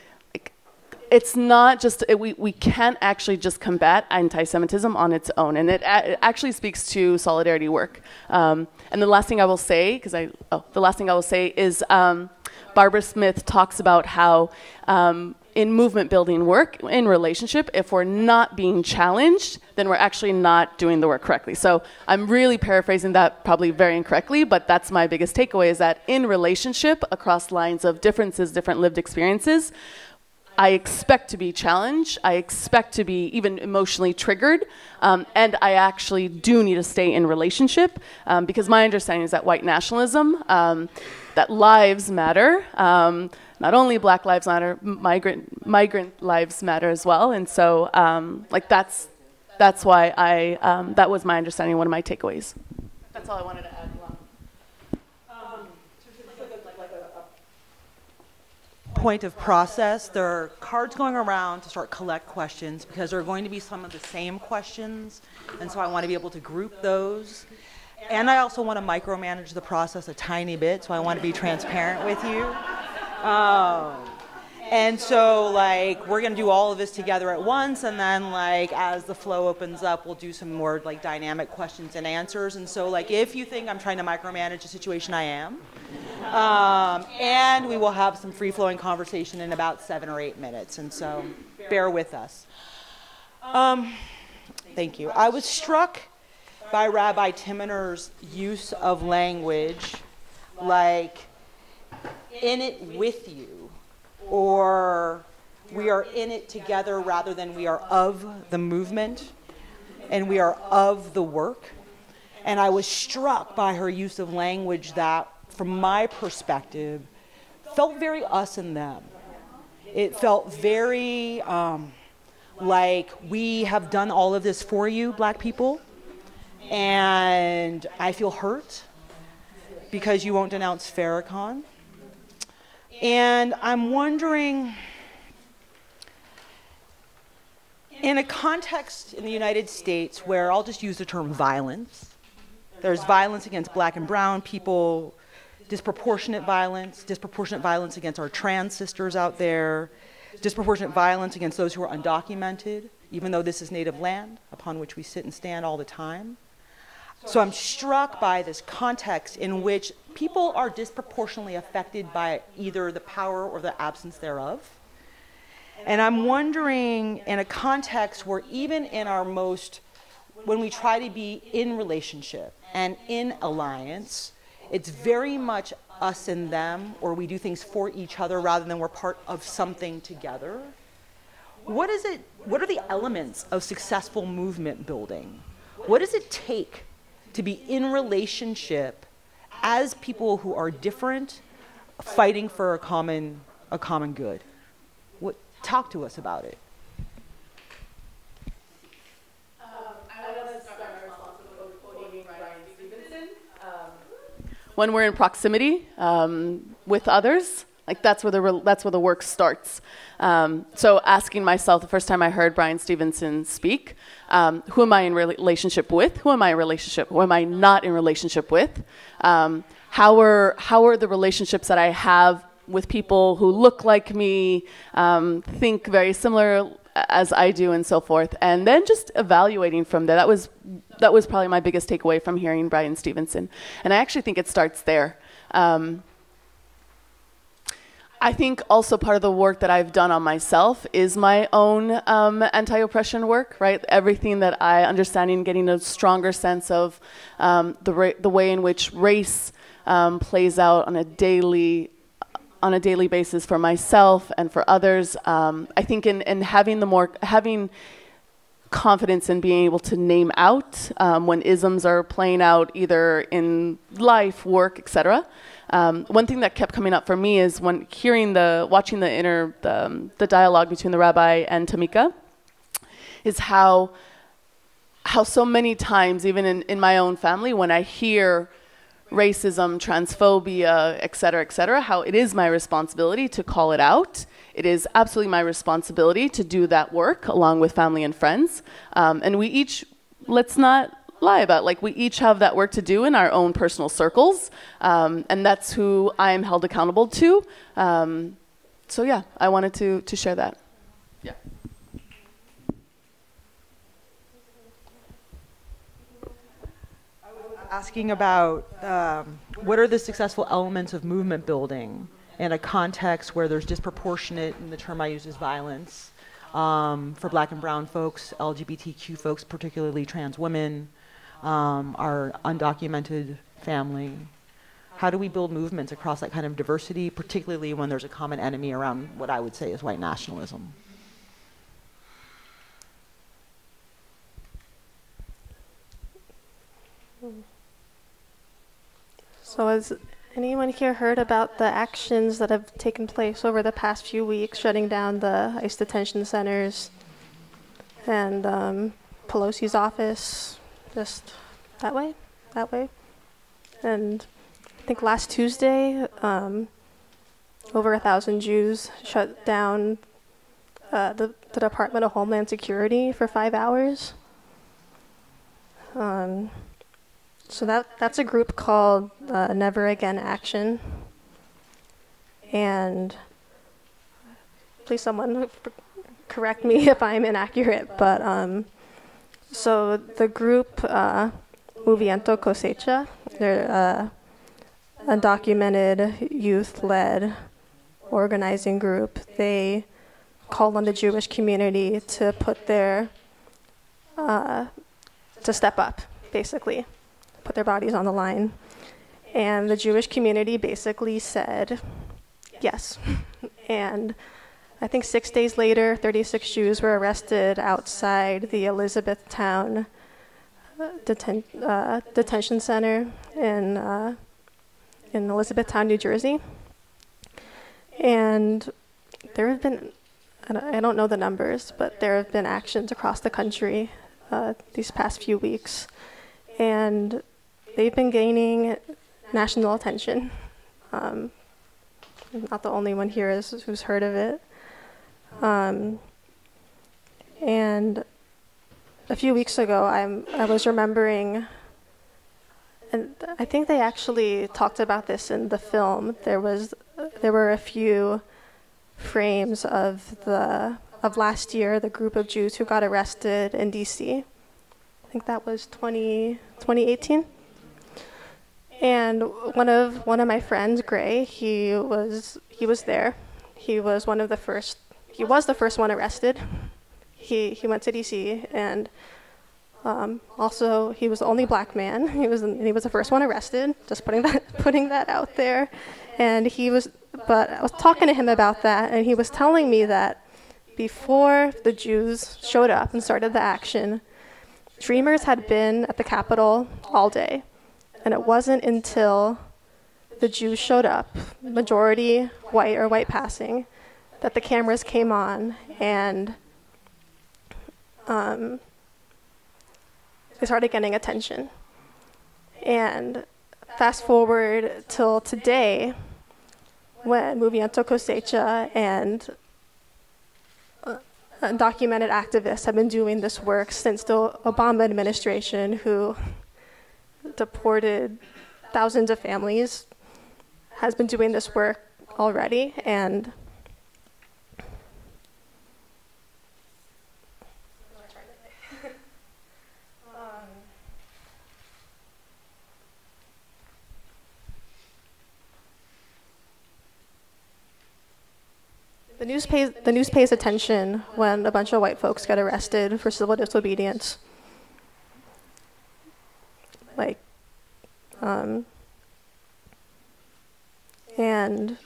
it's not just we, we can't actually just combat anti-semitism on its own. And it, it actually speaks to solidarity work. Um, and the last thing i will say because i oh, the last thing i will say is um, barbara smith talks about how um, in movement building work in relationship, if we're not being challenged, then we're actually not doing the work correctly. So I'm really paraphrasing that probably very incorrectly, but that's my biggest takeaway is that in relationship across lines of differences, different lived experiences, I expect to be challenged. I expect to be even emotionally triggered. Um, and I actually do need to stay in relationship um, because my understanding is that white nationalism, um, that lives matter. Um, not only Black lives matter, migrant, migrant lives matter as well. And so, um, like, that's, that's why I, um, that was my understanding, one of my takeaways. That's all I wanted to add. Point of process. There are cards going around to start collect questions because there are going to be some of the same questions, and so I want to be able to group those. And I also want to micromanage the process a tiny bit, so I want to be transparent with you. Um, and so, like, we're gonna do all of this together at once, and then, like, as the flow opens up, we'll do some more like dynamic questions and answers. And so, like, if you think I'm trying to micromanage a situation, I am. Um, and we will have some free flowing conversation in about seven or eight minutes. And so, bear with us. Um, thank you. I was struck by Rabbi Timoner's use of language like in it with you or we are in it together rather than we are of the movement and we are of the work. And I was struck by her use of language that, from my perspective, felt very us and them. It felt very um, like we have done all of this for you, black people, and I feel hurt because you won't denounce Farrakhan. And I'm wondering, in a context in the United States where I'll just use the term violence, there's violence against black and brown people, disproportionate violence, disproportionate violence against our trans sisters out there, disproportionate violence against those who are undocumented, even though this is native land upon which we sit and stand all the time. So I'm struck by this context in which people are disproportionately affected by either the power or the absence thereof. And I'm wondering, in a context where even in our most, when we try to be in relationship and in alliance, it's very much us and them, or we do things for each other rather than we're part of something together. What is it, what are the elements of successful movement building? What does it take to be in relationship as people who are different, fighting for a common, a common good. What, talk to us about it. when we're in proximity um, with others, like that's where the re- that's where the work starts. Um, so asking myself the first time I heard Bryan Stevenson speak, um, who am I in relationship with? Who am I in relationship? Who am I not in relationship with? Um, how are how are the relationships that I have with people who look like me, um, think very similar as I do, and so forth? And then just evaluating from there. That was that was probably my biggest takeaway from hearing Bryan Stevenson. And I actually think it starts there. Um, I think also part of the work that I've done on myself is my own um, anti oppression work, right? Everything that I understand understanding, getting a stronger sense of um, the, the way in which race um, plays out on a daily on a daily basis for myself and for others. Um, I think in, in having the more having confidence in being able to name out um, when isms are playing out either in life, work, etc. Um, one thing that kept coming up for me is when hearing the, watching the inner, the, um, the dialogue between the rabbi and Tamika, is how, how so many times, even in, in my own family, when I hear racism, transphobia, et cetera, et cetera, how it is my responsibility to call it out. It is absolutely my responsibility to do that work along with family and friends. Um, and we each, let's not lie about. Like we each have that work to do in our own personal circles, um, and that's who I am held accountable to. Um, so yeah, I wanted to to share that. Yeah. Asking about um, what are the successful elements of movement building, in a context where there's disproportionate, and the term I use is violence, um, for black and brown folks, LGBTQ folks, particularly trans women, um, our undocumented family. How do we build movements across that kind of diversity, particularly when there's a common enemy around what I would say is white nationalism? So, has anyone here heard about the actions that have taken place over the past few weeks, shutting down the ICE detention centers and um, Pelosi's office? Just that way, that way. And I think last Tuesday, um, over a thousand Jews shut down uh, the, the Department of Homeland Security for five hours. Um, so that that's a group called uh, Never Again Action. And please, someone correct me if I'm inaccurate, but um, so the group uh, Movimiento Cosecha, they're uh, undocumented youth-led organizing group. They called on the Jewish community to put their uh, to step up, basically put their bodies on the line. And the Jewish community basically said yes. and I think six days later, 36 Jews were arrested outside the Elizabethtown uh, deten- uh, detention center in, uh, in Elizabethtown, New Jersey. And there have been, I don't know the numbers, but there have been actions across the country uh, these past few weeks. And they've been gaining national attention. Um, I'm not the only one here is, who's heard of it. Um, and a few weeks ago, I'm, I was remembering, and I think they actually talked about this in the film. There was, there were a few frames of the of last year, the group of Jews who got arrested in D.C. I think that was 20, 2018. And one of one of my friends, Gray, he was he was there. He was one of the first. He was the first one arrested. He he went to D.C. and um, also he was the only black man. He was he was the first one arrested. Just putting that putting that out there. And he was. But I was talking to him about that, and he was telling me that before the Jews showed up and started the action, Dreamers had been at the Capitol all day and it wasn't until the Jews showed up, majority white or white passing, that the cameras came on and um, they started getting attention. And fast forward till today, when Movimiento Cosecha and uh, undocumented activists have been doing this work since the Obama administration, who deported thousands of families, has been doing this work already, and The news, pays, the news pays attention when a bunch of white folks get arrested for civil disobedience. Like, um, and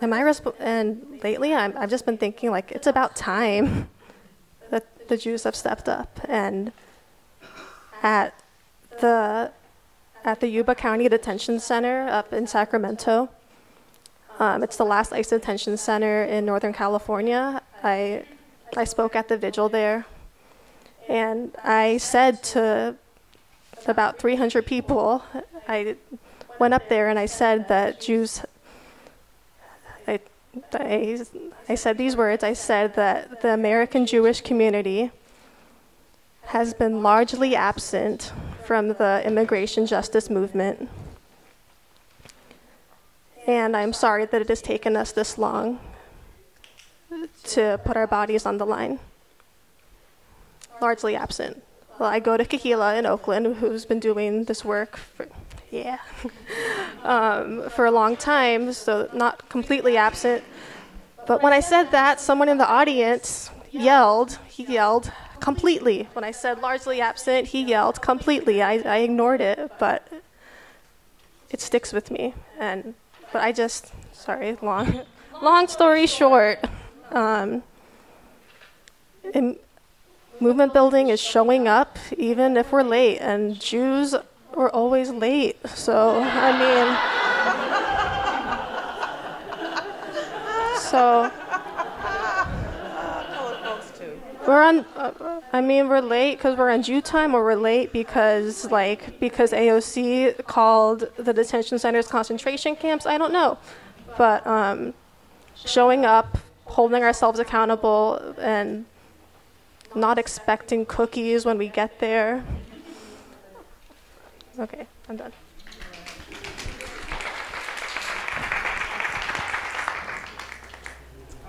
am I resp- and lately I'm, I've just been thinking like it's about time that the Jews have stepped up and at the at the Yuba County Detention Center up in Sacramento. Um, it's the last ICE detention center in Northern California. I I spoke at the vigil there and I said to about 300 people, I went up there and I said that Jews, I, I, I said these words I said that the American Jewish community has been largely absent from the immigration justice movement. And I'm sorry that it has taken us this long to put our bodies on the line largely absent. Well, I go to Kehilla in Oakland, who's been doing this work for, yeah. um, for a long time, so not completely absent. But when I said that, someone in the audience yelled, he yelled completely. When I said largely absent, he yelled completely. I, I ignored it, but it sticks with me. And but I just sorry, long long story short, um, movement building is showing up even if we're late, and Jews are always late. So I mean, so. We're on. Uh, I mean, we're late because we're on due time, or we're late because like because AOC called the detention centers concentration camps. I don't know, but um, showing up, holding ourselves accountable, and not expecting cookies when we get there. Okay, I'm done.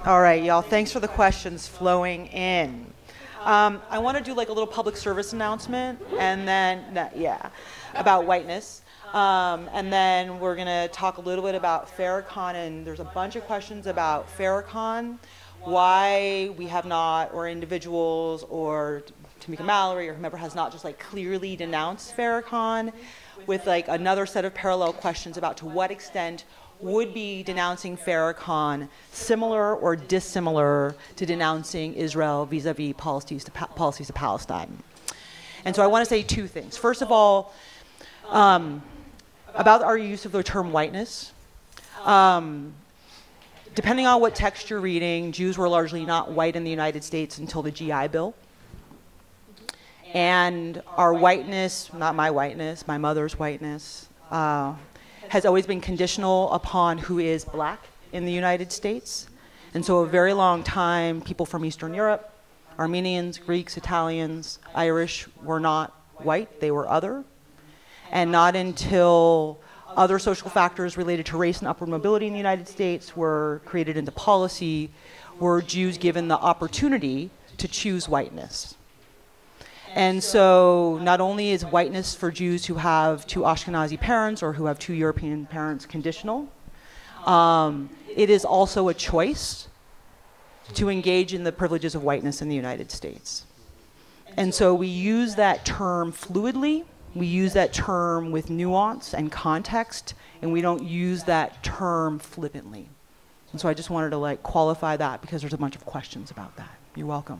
All right, y'all. Thanks for the questions flowing in. Um, I want to do like a little public service announcement, and then yeah, about whiteness. Um, and then we're going to talk a little bit about Farrakhan, and there's a bunch of questions about Farrakhan, why we have not, or individuals, or Tamika Mallory, or whomever has not just like clearly denounced Farrakhan, with like another set of parallel questions about to what extent would be denouncing Farrakhan similar or dissimilar to denouncing Israel vis-a-vis policies to, policies to Palestine. And so I want to say two things. First of all, um, about our use of the term whiteness. Um, depending on what text you're reading, Jews were largely not white in the United States until the GI Bill. And our whiteness, not my whiteness, my mother's whiteness, uh, has always been conditional upon who is black in the United States. And so, a very long time, people from Eastern Europe, Armenians, Greeks, Italians, Irish were not white, they were other. And not until other social factors related to race and upward mobility in the United States were created into policy were Jews given the opportunity to choose whiteness. And so, not only is whiteness for Jews who have two Ashkenazi parents or who have two European parents conditional, um, it is also a choice to engage in the privileges of whiteness in the United States. And so, we use that term fluidly, we use that term with nuance and context, and we don't use that term flippantly. And so, I just wanted to like qualify that because there's a bunch of questions about that. You're welcome.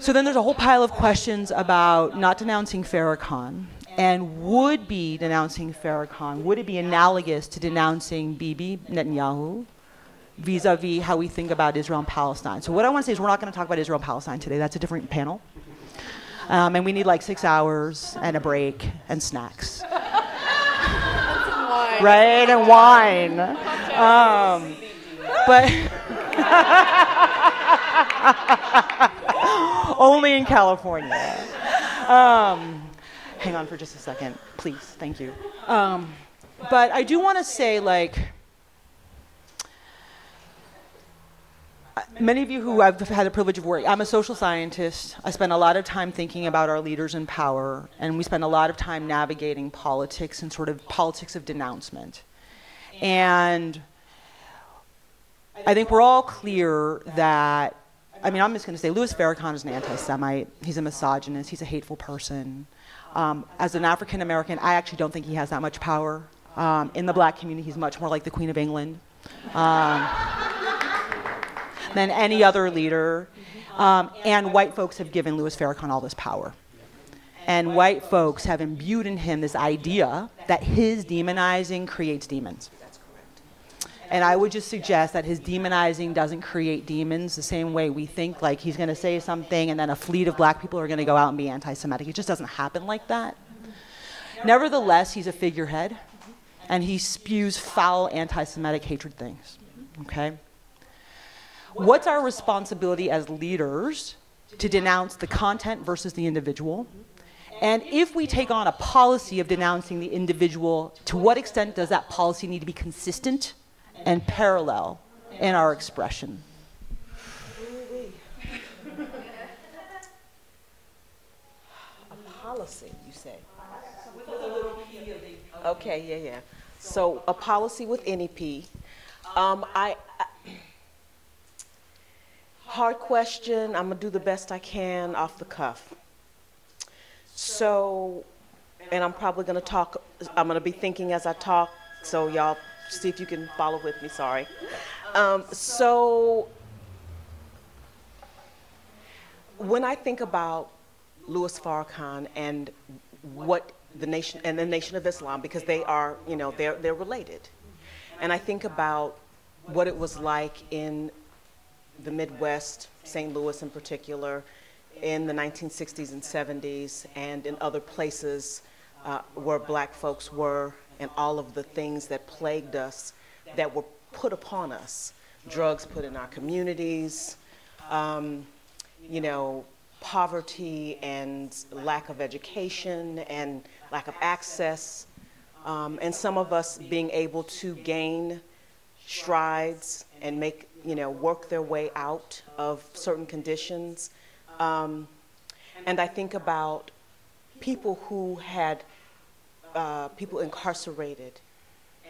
So then there's a whole pile of questions about not denouncing Farrakhan and would be denouncing Farrakhan. Would it be analogous to denouncing Bibi Netanyahu vis-a-vis how we think about Israel and Palestine? So what I want to say is we're not going to talk about Israel and Palestine today. That's a different panel. Um, and we need like six hours and a break and snacks. right? And wine. Um, but only in California. Um, hang on for just a second, please. Thank you. Um, but I do want to say, like, many of you who I've had the privilege of working, I'm a social scientist. I spend a lot of time thinking about our leaders in power, and we spend a lot of time navigating politics and sort of politics of denouncement. And I think we're all clear that I mean, I'm just going to say Louis Farrakhan is an anti-Semite. He's a misogynist. He's a hateful person. Um, as an African American, I actually don't think he has that much power. Um, in the black community, he's much more like the Queen of England um, than any other leader. Um, and white folks have given Louis Farrakhan all this power. And white folks have imbued in him this idea that his demonizing creates demons. And I would just suggest that his demonizing doesn't create demons the same way we think like he's going to say something and then a fleet of black people are going to go out and be anti Semitic. It just doesn't happen like that. Nevertheless, he's a figurehead and he spews foul anti Semitic hatred things. Okay? What's our responsibility as leaders to denounce the content versus the individual? And if we take on a policy of denouncing the individual, to what extent does that policy need to be consistent and parallel in our expression. A policy, you say? Okay, yeah, yeah. So a policy with NEP. Um, I, I hard question. I'm gonna do the best I can off the cuff. So, and I'm probably gonna talk. I'm gonna be thinking as I talk. So y'all see if you can follow with me. Sorry. Um, so when I think about Louis Farrakhan and what the nation and the Nation of Islam, because they are, you know, they're they're related, and I think about what it was like in the Midwest, St. Louis in particular, in the 1960s and 70s, and in other places uh, where black folks were, and all of the things that plagued us that were put upon us drugs put in our communities, um, you know, poverty and lack of education and lack of access, um, and some of us being able to gain strides and make, you know, work their way out of certain conditions. Um, and I think about people who had uh, people incarcerated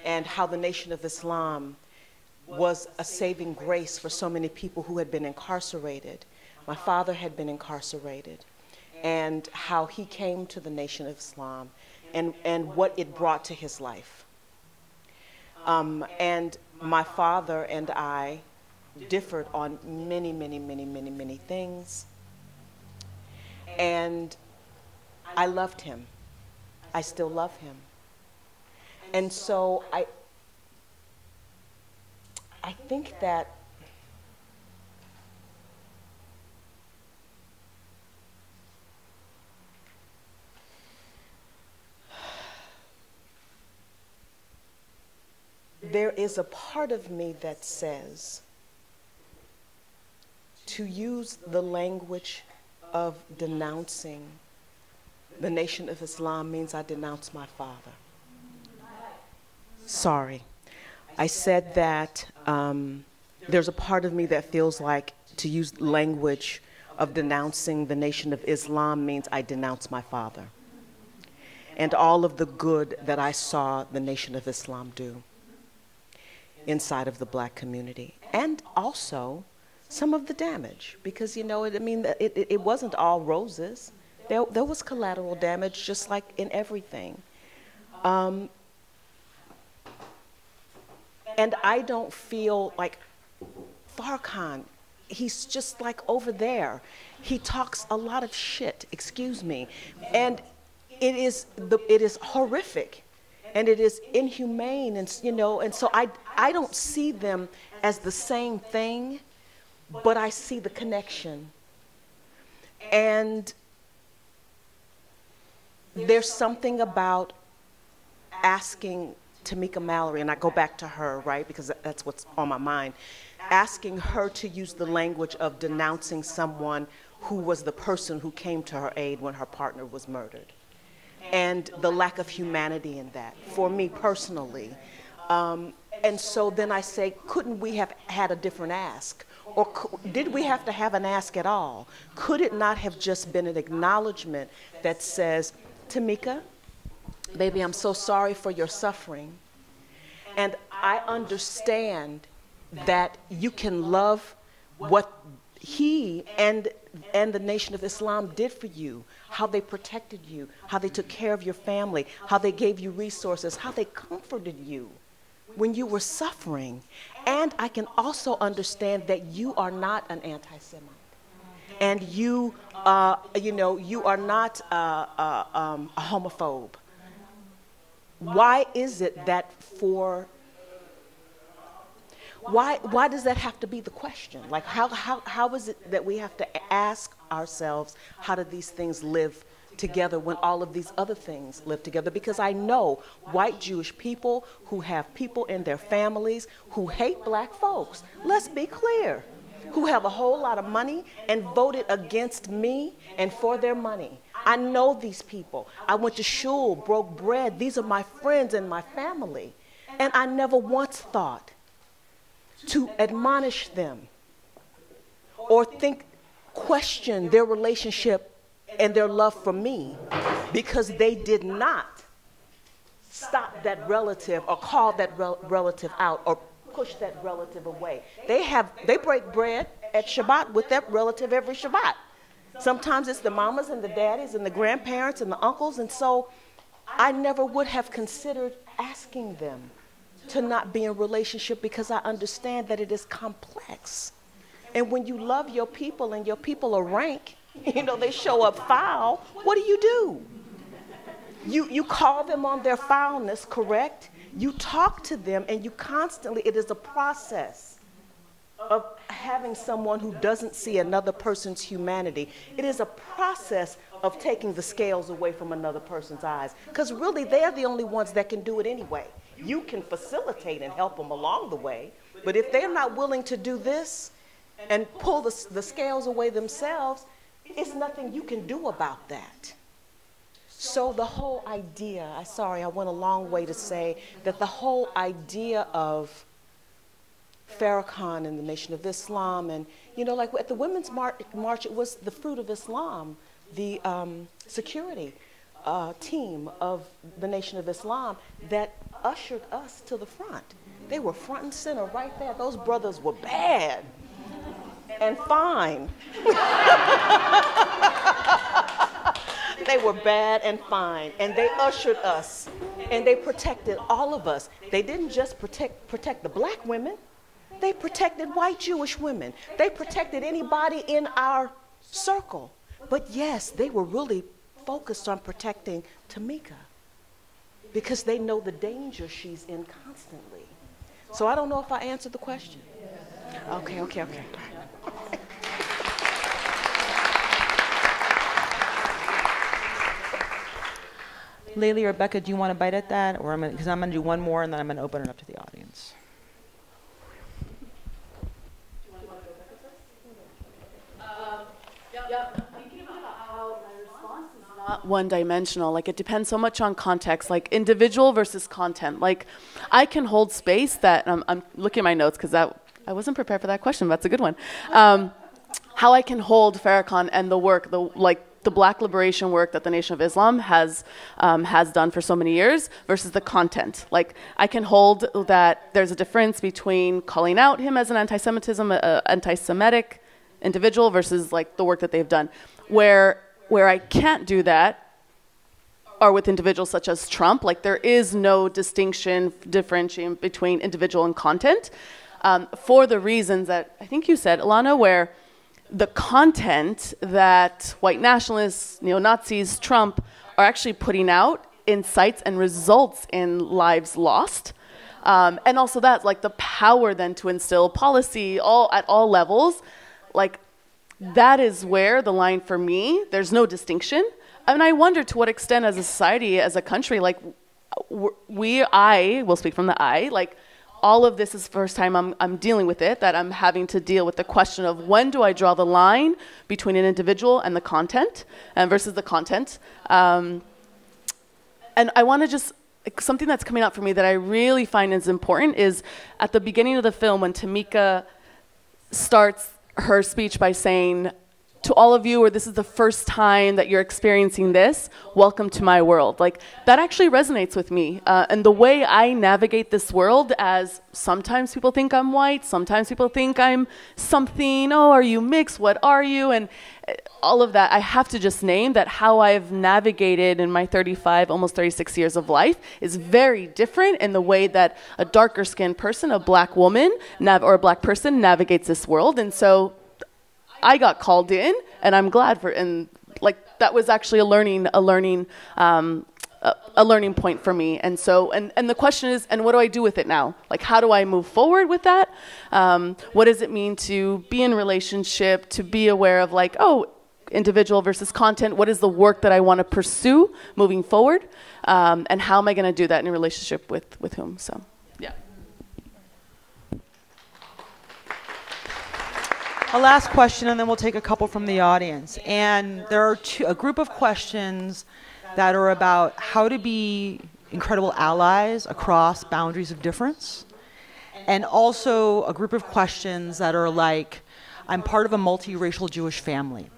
and how the Nation of Islam was a saving grace for so many people who had been incarcerated. My father had been incarcerated, and how he came to the Nation of Islam and, and what it brought to his life. Um, and my father and I differed on many, many, many, many, many things. And I loved him. I still love him. And so I, I think that there is a part of me that says to use the language of denouncing the Nation of Islam means I denounce my father. Sorry. I said that um, there's a part of me that feels like to use language of denouncing the Nation of Islam means I denounce my father and all of the good that I saw the Nation of Islam do inside of the black community. And also some of the damage, because, you know, it, I mean, it, it, it wasn't all roses. There, there was collateral damage, just like in everything. Um, and I don't feel like Farrakhan, he's just like over there. He talks a lot of shit, excuse me. And it is, the, it is horrific and it is inhumane and you know and so I, I don't see them as the same thing but i see the connection and there's something about asking tamika mallory and i go back to her right because that's what's on my mind asking her to use the language of denouncing someone who was the person who came to her aid when her partner was murdered and the lack of humanity in that for me personally. Um, and so then I say, couldn't we have had a different ask? Or did we have to have an ask at all? Could it not have just been an acknowledgement that says, Tamika, baby, I'm so sorry for your suffering. And I understand that you can love what he and, and the Nation of Islam did for you how they protected you, how they took care of your family, how they gave you resources, how they comforted you when you were suffering. And I can also understand that you are not an anti Semite. And you, uh, you know, you are not uh, uh, um, a homophobe. Why is it that for why, why does that have to be the question? Like, how, how, how is it that we have to ask ourselves, how do these things live together when all of these other things live together? Because I know white Jewish people who have people in their families who hate black folks. Let's be clear. Who have a whole lot of money and voted against me and for their money. I know these people. I went to shul, broke bread. These are my friends and my family. And I never once thought to admonish them or think, question their relationship and their love for me because they did not stop that relative or call that rel- relative out or push that relative away. They have they break bread at Shabbat with that relative every Shabbat. Sometimes it's the mamas and the daddies and the grandparents and the uncles, and so I never would have considered asking them to not be in relationship because I understand that it is complex. And when you love your people and your people are rank, you know, they show up foul, what do you do? You, you call them on their foulness, correct? You talk to them and you constantly, it is a process of having someone who doesn't see another person's humanity. It is a process of taking the scales away from another person's eyes. Because really, they're the only ones that can do it anyway. You can facilitate and help them along the way, but if they're not willing to do this and pull the, the scales away themselves, it's nothing you can do about that. So the whole idea, I sorry, I went a long way to say that the whole idea of Farrakhan and the Nation of Islam, and you know, like at the Women's Mar- March, it was the fruit of Islam, the um, security uh, team of the Nation of Islam that ushered us to the front. They were front and center right there. Those brothers were bad and fine. they were bad and fine, and they ushered us, and they protected all of us. They didn't just protect, protect the black women, they protected white Jewish women. They protected anybody in our circle. But yes, they were really focused on protecting Tamika because they know the danger she's in constantly. So I don't know if I answered the question. Okay, okay, okay. Leili or Bekkah, do you want to bite at that? Or because I'm going to do one more and then I'm going to open it up to the audience. not one dimensional. Like it depends so much on context, like individual versus content. Like I can hold space that um, I'm looking at my notes because that I wasn't prepared for that question. That's a good one. Um, how I can hold Farrakhan and the work, the like the Black liberation work that the Nation of Islam has um, has done for so many years versus the content. Like I can hold that there's a difference between calling out him as an anti-Semitism, uh, anti-Semitic individual versus like the work that they've done. Where where I can't do that are with individuals such as Trump. Like there is no distinction, differentiating between individual and content um, for the reasons that I think you said, Ilana, where the content that white nationalists, neo Nazis, Trump are actually putting out incites and results in lives lost. Um, and also that, like the power then to instill policy all at all levels, like that is where the line for me, there's no distinction. I mean, I wonder to what extent, as a society, as a country, like we, I will speak from the I, like all of this is the first time I'm, I'm dealing with it, that I'm having to deal with the question of when do I draw the line between an individual and the content and versus the content. Um, and I want to just, something that's coming up for me that I really find is important is at the beginning of the film when Tamika starts her speech by saying, to all of you, or this is the first time that you're experiencing this, welcome to my world. Like, that actually resonates with me. Uh, and the way I navigate this world, as sometimes people think I'm white, sometimes people think I'm something, oh, are you mixed? What are you? And uh, all of that, I have to just name that how I've navigated in my 35, almost 36 years of life is very different in the way that a darker skinned person, a black woman, nav- or a black person navigates this world. And so I got called in, and I'm glad for and like that was actually a learning a learning um, a, a, learning point for me. And so and and the question is, and what do I do with it now? Like how do I move forward with that? Um, what does it mean to be in relationship? To be aware of like oh individual versus content what is the work that i want to pursue moving forward um, and how am i going to do that in a relationship with with whom so A last question, and then we'll take a couple from the audience. And there are two, a group of questions that are about how to be incredible allies across boundaries of difference, and also a group of questions that are like, I'm part of a multiracial Jewish family.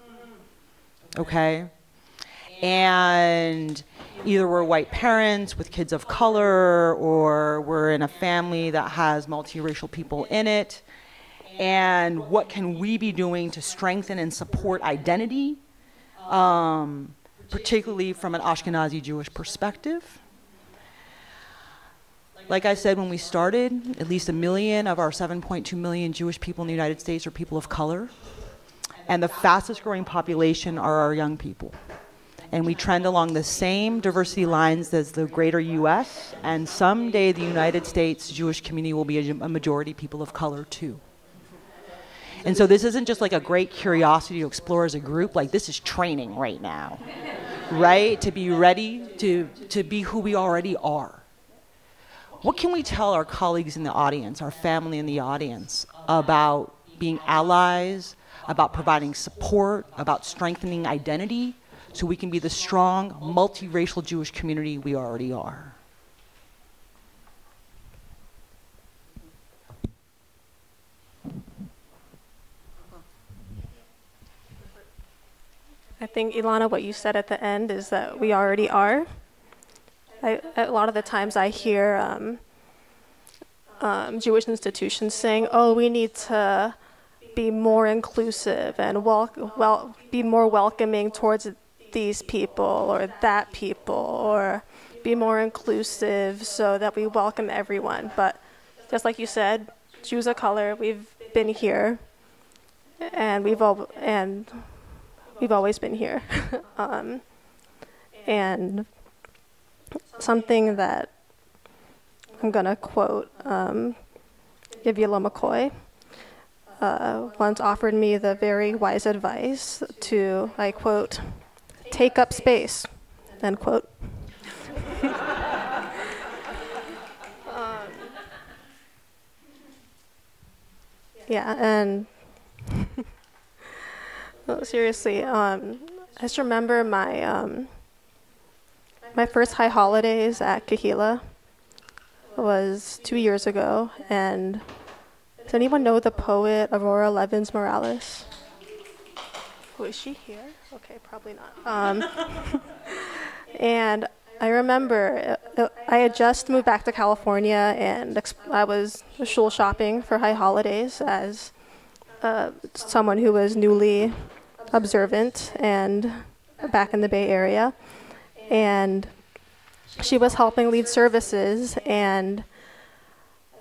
Okay? and either we're white parents with kids of color or we're in a family that has multiracial people in it and what can we be doing to strengthen and support identity um, particularly from an ashkenazi jewish perspective like I said when we started, at least a million of our 7.2 million Jewish people in the United States are people of color. And the fastest growing population are our young people. And we trend along the same diversity lines as the greater US. And someday the United States Jewish community will be a, a majority people of color too. And so this isn't just like a great curiosity to explore as a group, like this is training right now, right? To be ready to, to be who we already are what can we tell our colleagues in the audience, our family in the audience, about being allies, about providing support, about strengthening identity, so we can be the strong, multiracial Jewish community we already are? I think, Ilana, what you said at the end is that we already are. I, a lot of the times I hear um, um, Jewish institutions saying, "Oh, we need to be more inclusive and wel- well, be more welcoming towards these people or that people, or be more inclusive so that we welcome everyone." But just like you said, Jews of color, we've been here, and we've all and we've always been here, um, and something that I'm going to quote um, Yavilah McCoy. Uh, once offered me the very wise advice to, I quote, take up space, end quote. um, yeah, and no, seriously, um, I just remember my um, my first high holidays at Kehilla was two years ago, and does anyone know the poet Aurora Levins Morales? Oh, is she here? Okay, probably not. Um, and I remember uh, uh, I had just moved back to California, and I was shul shopping for high holidays as uh, someone who was newly observant and back in the Bay Area. And she was helping lead services and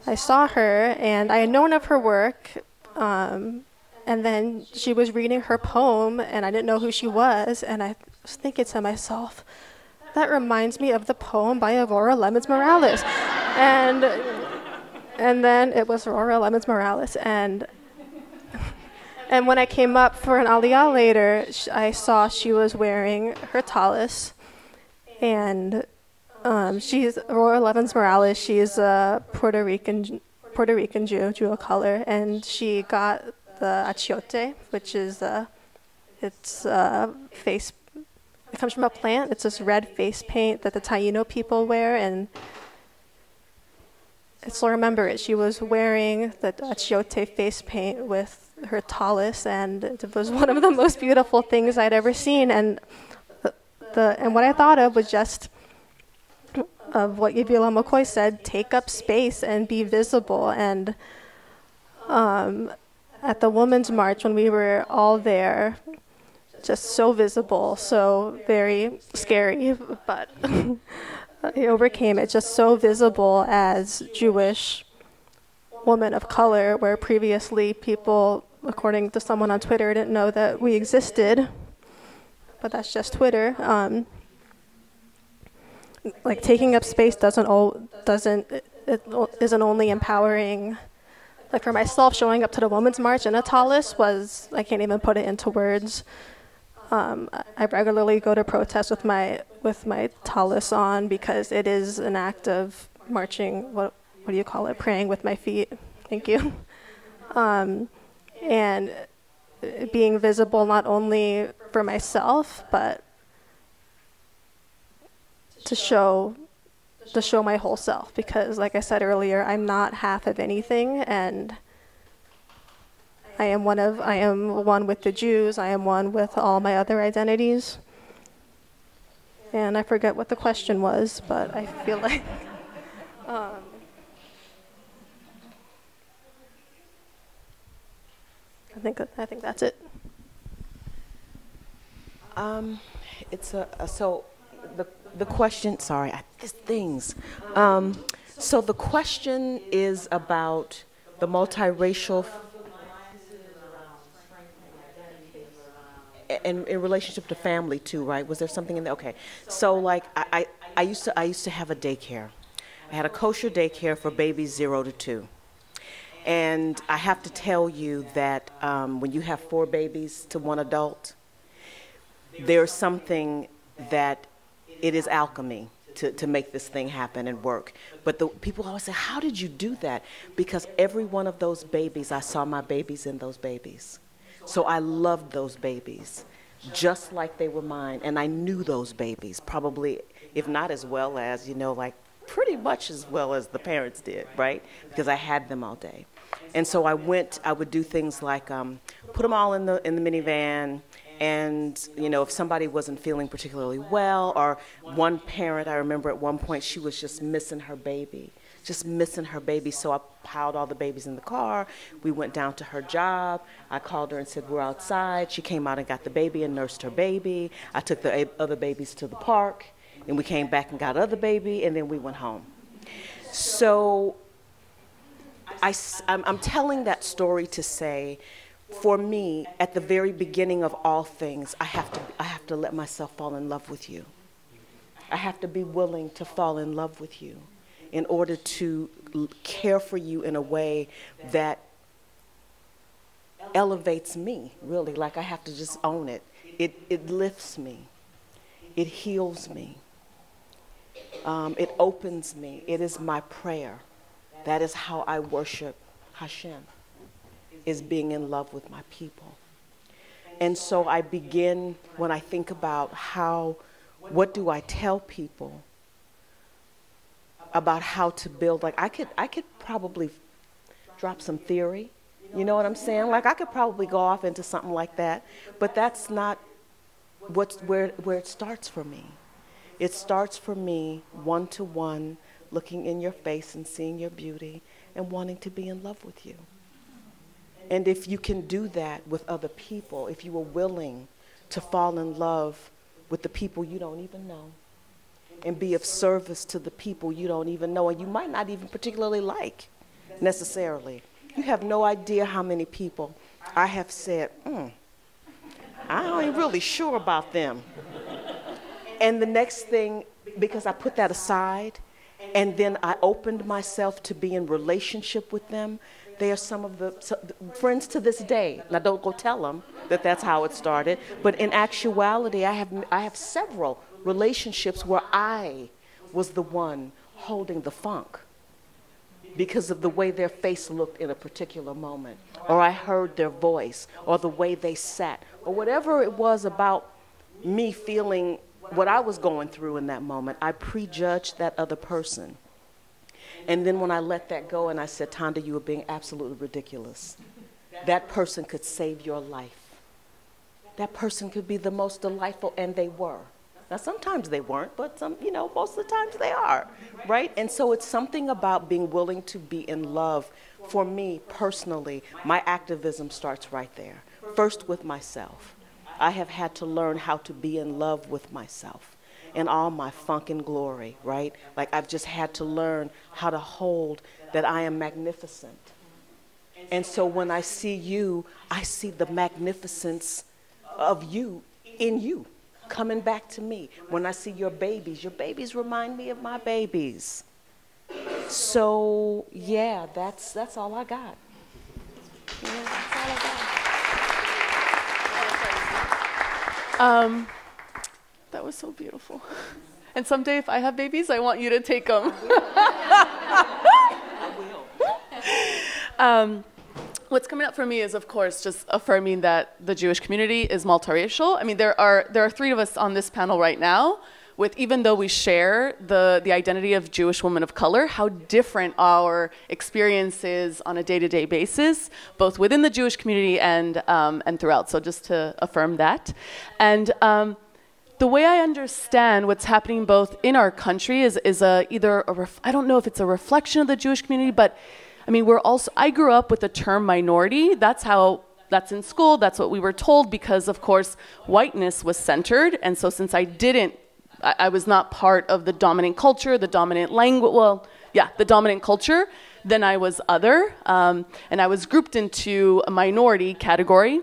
I saw her and I had known of her work um, and then she was reading her poem and I didn't know who she was and I was thinking to myself that reminds me of the poem by Aurora Levins Morales. And and then it was Aurora Levins Morales and and when I came up for an aliyah later I saw she was wearing her tallis and um, she's Aurora Levins Morales. She's a Puerto Rican Puerto Rican Jew, Jew of color, and she got the achiote, which is a it's a face. It comes from a plant. It's this red face paint that the Taino people wear, and I still remember it. She was wearing the achiote face paint with her tallis, and it was one of the most beautiful things I'd ever seen. And the and what I thought of was just of what Yavilah McCoy said: take up space and be visible. And um, at the Women's March, when we were all there, just so visible, so very scary, but he overcame it. Just so visible as Jewish women of color, where previously people, according to someone on Twitter, didn't know that we existed but that's just Twitter. Um, like taking up space doesn't all doesn't it, isn't only empowering. Like for myself, showing up to the Women's March in a tallis was I can't even put it into words. Um, I regularly go to protests with my with my tallis on because it is an act of marching. What what do you call it? Praying with my feet. Thank you. Um, and being visible not only for myself, but to show to show my whole self because like I said earlier, I'm not half of anything and I am one of I am one with the Jews, I am one with all my other identities. and I forget what the question was, but I feel like. Um, I think I think that's it. Um, it's a, a so the the question. Sorry, I, these things. Um, so the question is about the multiracial. And in relationship to family too, right? Was there something in there? Okay, so like I, I, I used to I used to have a daycare. I had a kosher daycare for babies zero to two. And I have to tell you that um, when you have four babies to one adult, there's something that it is alchemy to, to make this thing happen and work. But the people always say, How did you do that? Because every one of those babies, I saw my babies in those babies. So I loved those babies just like they were mine. And I knew those babies, probably, if not as well as, you know, like pretty much as well as the parents did, right? Because I had them all day. And so I went, I would do things like um, put them all in the, in the minivan, and you know if somebody wasn't feeling particularly well or one parent i remember at one point she was just missing her baby just missing her baby. So i piled all the babies in the car. We went down to her job. I called her and said we're outside. She came out and got the baby and nursed her baby. I took the other babies to the park and we came back and got other baby and then we went home so I, i'm telling that story to say for me, at the very beginning of all things, I have to, I have to let myself fall in love with you. I have to be willing to fall in love with you in order to care for you in a way that elevates me, really. Like I have to just own it. It, it lifts me, it heals me, um, it opens me. It is my prayer. That is how I worship Hashem is being in love with my people. And so I begin when I think about how, what do I tell people about how to build? Like I could, I could probably drop some theory. You know what I'm saying? Like I could probably go off into something like that, but that's not what's where where it starts for me. It starts for me one to one, looking in your face and seeing your beauty and wanting to be in love with you. And if you can do that with other people, if you are willing to fall in love with the people you don't even know, and be of service to the people you don't even know, and you might not even particularly like necessarily. You have no idea how many people I have said, mm, I ain't really sure about them. And the next thing, because I put that aside, and then I opened myself to be in relationship with them, they are some of the so, friends to this day. Now, don't go tell them that that's how it started. But in actuality, I have, I have several relationships where I was the one holding the funk because of the way their face looked in a particular moment, or I heard their voice, or the way they sat, or whatever it was about me feeling what I was going through in that moment. I prejudged that other person. And then when I let that go and I said, Tonda, you were being absolutely ridiculous. That person could save your life. That person could be the most delightful, and they were. Now, sometimes they weren't, but some, you know, most of the times they are, right? And so it's something about being willing to be in love. For me personally, my activism starts right there. First with myself. I have had to learn how to be in love with myself in all my funk and glory, right? Like I've just had to learn how to hold that I am magnificent. And so when I see you, I see the magnificence of you in you coming back to me. When I see your babies, your babies remind me of my babies. So yeah, that's that's all I got. Yeah, that's all I got. Um, that was so beautiful. And someday, if I have babies, I want you to take them. Um, what's coming up for me is, of course, just affirming that the Jewish community is multiracial. I mean, there are there are three of us on this panel right now. With even though we share the the identity of Jewish women of color, how different our experiences on a day to day basis, both within the Jewish community and um, and throughout. So just to affirm that, and. Um, the way I understand what's happening both in our country is, is a, either a ref, I don't know if it's a reflection of the Jewish community, but I mean, we're also, I grew up with the term minority. That's how, that's in school, that's what we were told because, of course, whiteness was centered. And so, since I didn't, I, I was not part of the dominant culture, the dominant language, well, yeah, the dominant culture, then I was other. Um, and I was grouped into a minority category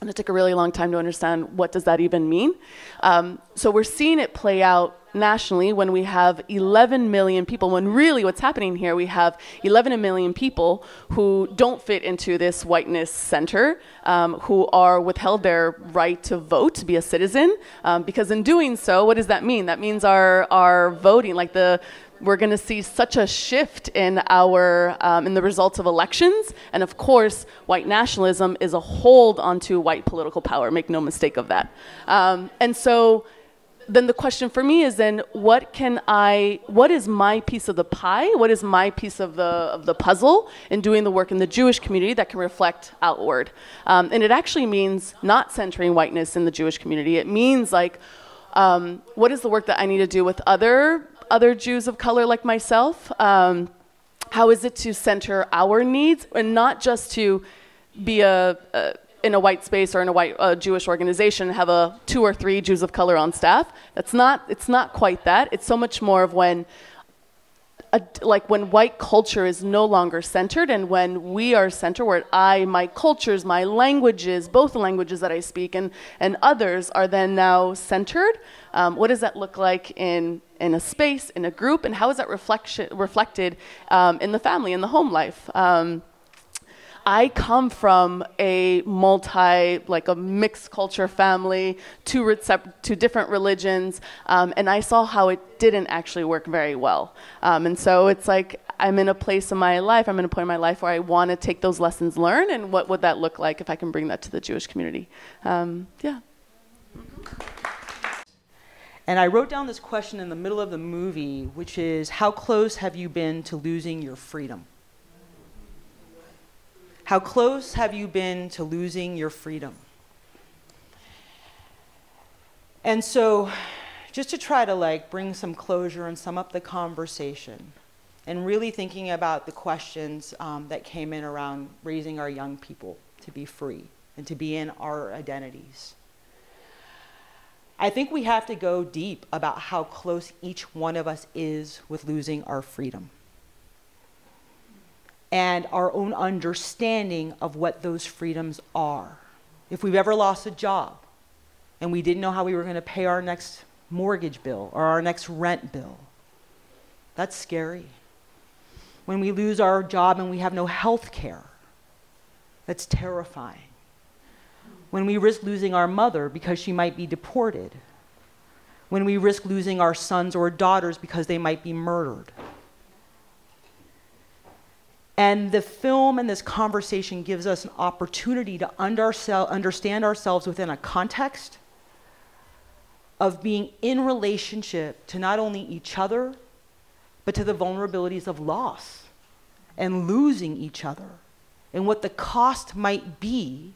and it took a really long time to understand what does that even mean. Um, so we're seeing it play out nationally when we have 11 million people, when really what's happening here, we have 11 million people who don't fit into this whiteness center, um, who are withheld their right to vote, to be a citizen, um, because in doing so, what does that mean? That means our, our voting, like the we're going to see such a shift in our um, in the results of elections. And of course white nationalism is a hold onto white political power. Make no mistake of that. Um, and so then the question for me is then what can i what is my piece of the pie? What is my piece of the of the puzzle in doing the work in the jewish community that can reflect outward? Um, and it actually means not centering whiteness in the jewish community. It means like um, what is the work that I need to do with other other Jews of color like myself? Um, how is it to center our needs and not just to be a, a in a white space or in a white Jewish organization have a two or three Jews of color on staff. That's not. It's not quite that. It's so much more of when. A, like when white culture is no longer centered and when we are centered where i my cultures my languages both the languages that i speak and, and others are then now centered um, what does that look like in in a space, in a group, and how is that reflection, reflected um, in the family, in the home life? Um, I come from a multi, like a mixed culture family, two, recep- two different religions, um, and I saw how it didn't actually work very well. Um, and so it's like I'm in a place in my life, I'm in a point in my life where I want to take those lessons learned, and what would that look like if I can bring that to the Jewish community? Um, yeah. And I wrote down this question in the middle of the movie, which is How close have you been to losing your freedom? How close have you been to losing your freedom? And so, just to try to like bring some closure and sum up the conversation, and really thinking about the questions um, that came in around raising our young people to be free and to be in our identities. I think we have to go deep about how close each one of us is with losing our freedom and our own understanding of what those freedoms are. If we've ever lost a job and we didn't know how we were going to pay our next mortgage bill or our next rent bill, that's scary. When we lose our job and we have no health care, that's terrifying when we risk losing our mother because she might be deported, when we risk losing our sons or daughters because they might be murdered. And the film and this conversation gives us an opportunity to understand ourselves within a context of being in relationship to not only each other, but to the vulnerabilities of loss and losing each other and what the cost might be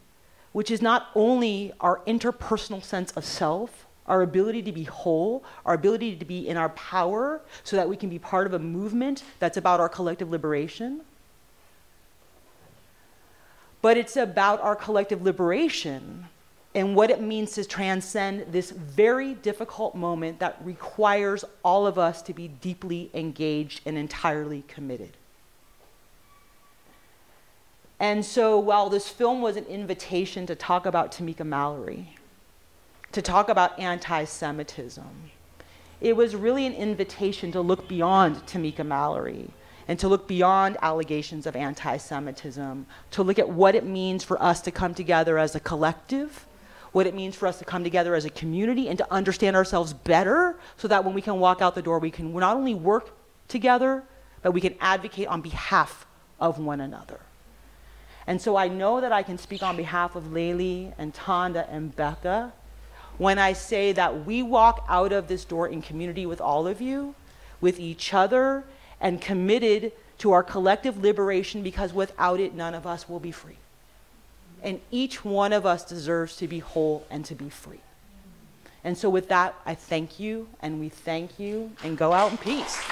which is not only our interpersonal sense of self, our ability to be whole, our ability to be in our power so that we can be part of a movement that's about our collective liberation. But it's about our collective liberation and what it means to transcend this very difficult moment that requires all of us to be deeply engaged and entirely committed. And so while this film was an invitation to talk about Tamika Mallory, to talk about anti Semitism, it was really an invitation to look beyond Tamika Mallory and to look beyond allegations of anti Semitism, to look at what it means for us to come together as a collective, what it means for us to come together as a community, and to understand ourselves better so that when we can walk out the door, we can not only work together, but we can advocate on behalf of one another. And so I know that I can speak on behalf of Leili and Tonda and Bekkah when I say that we walk out of this door in community with all of you, with each other, and committed to our collective liberation because without it, none of us will be free. And each one of us deserves to be whole and to be free. And so, with that, I thank you and we thank you and go out in peace.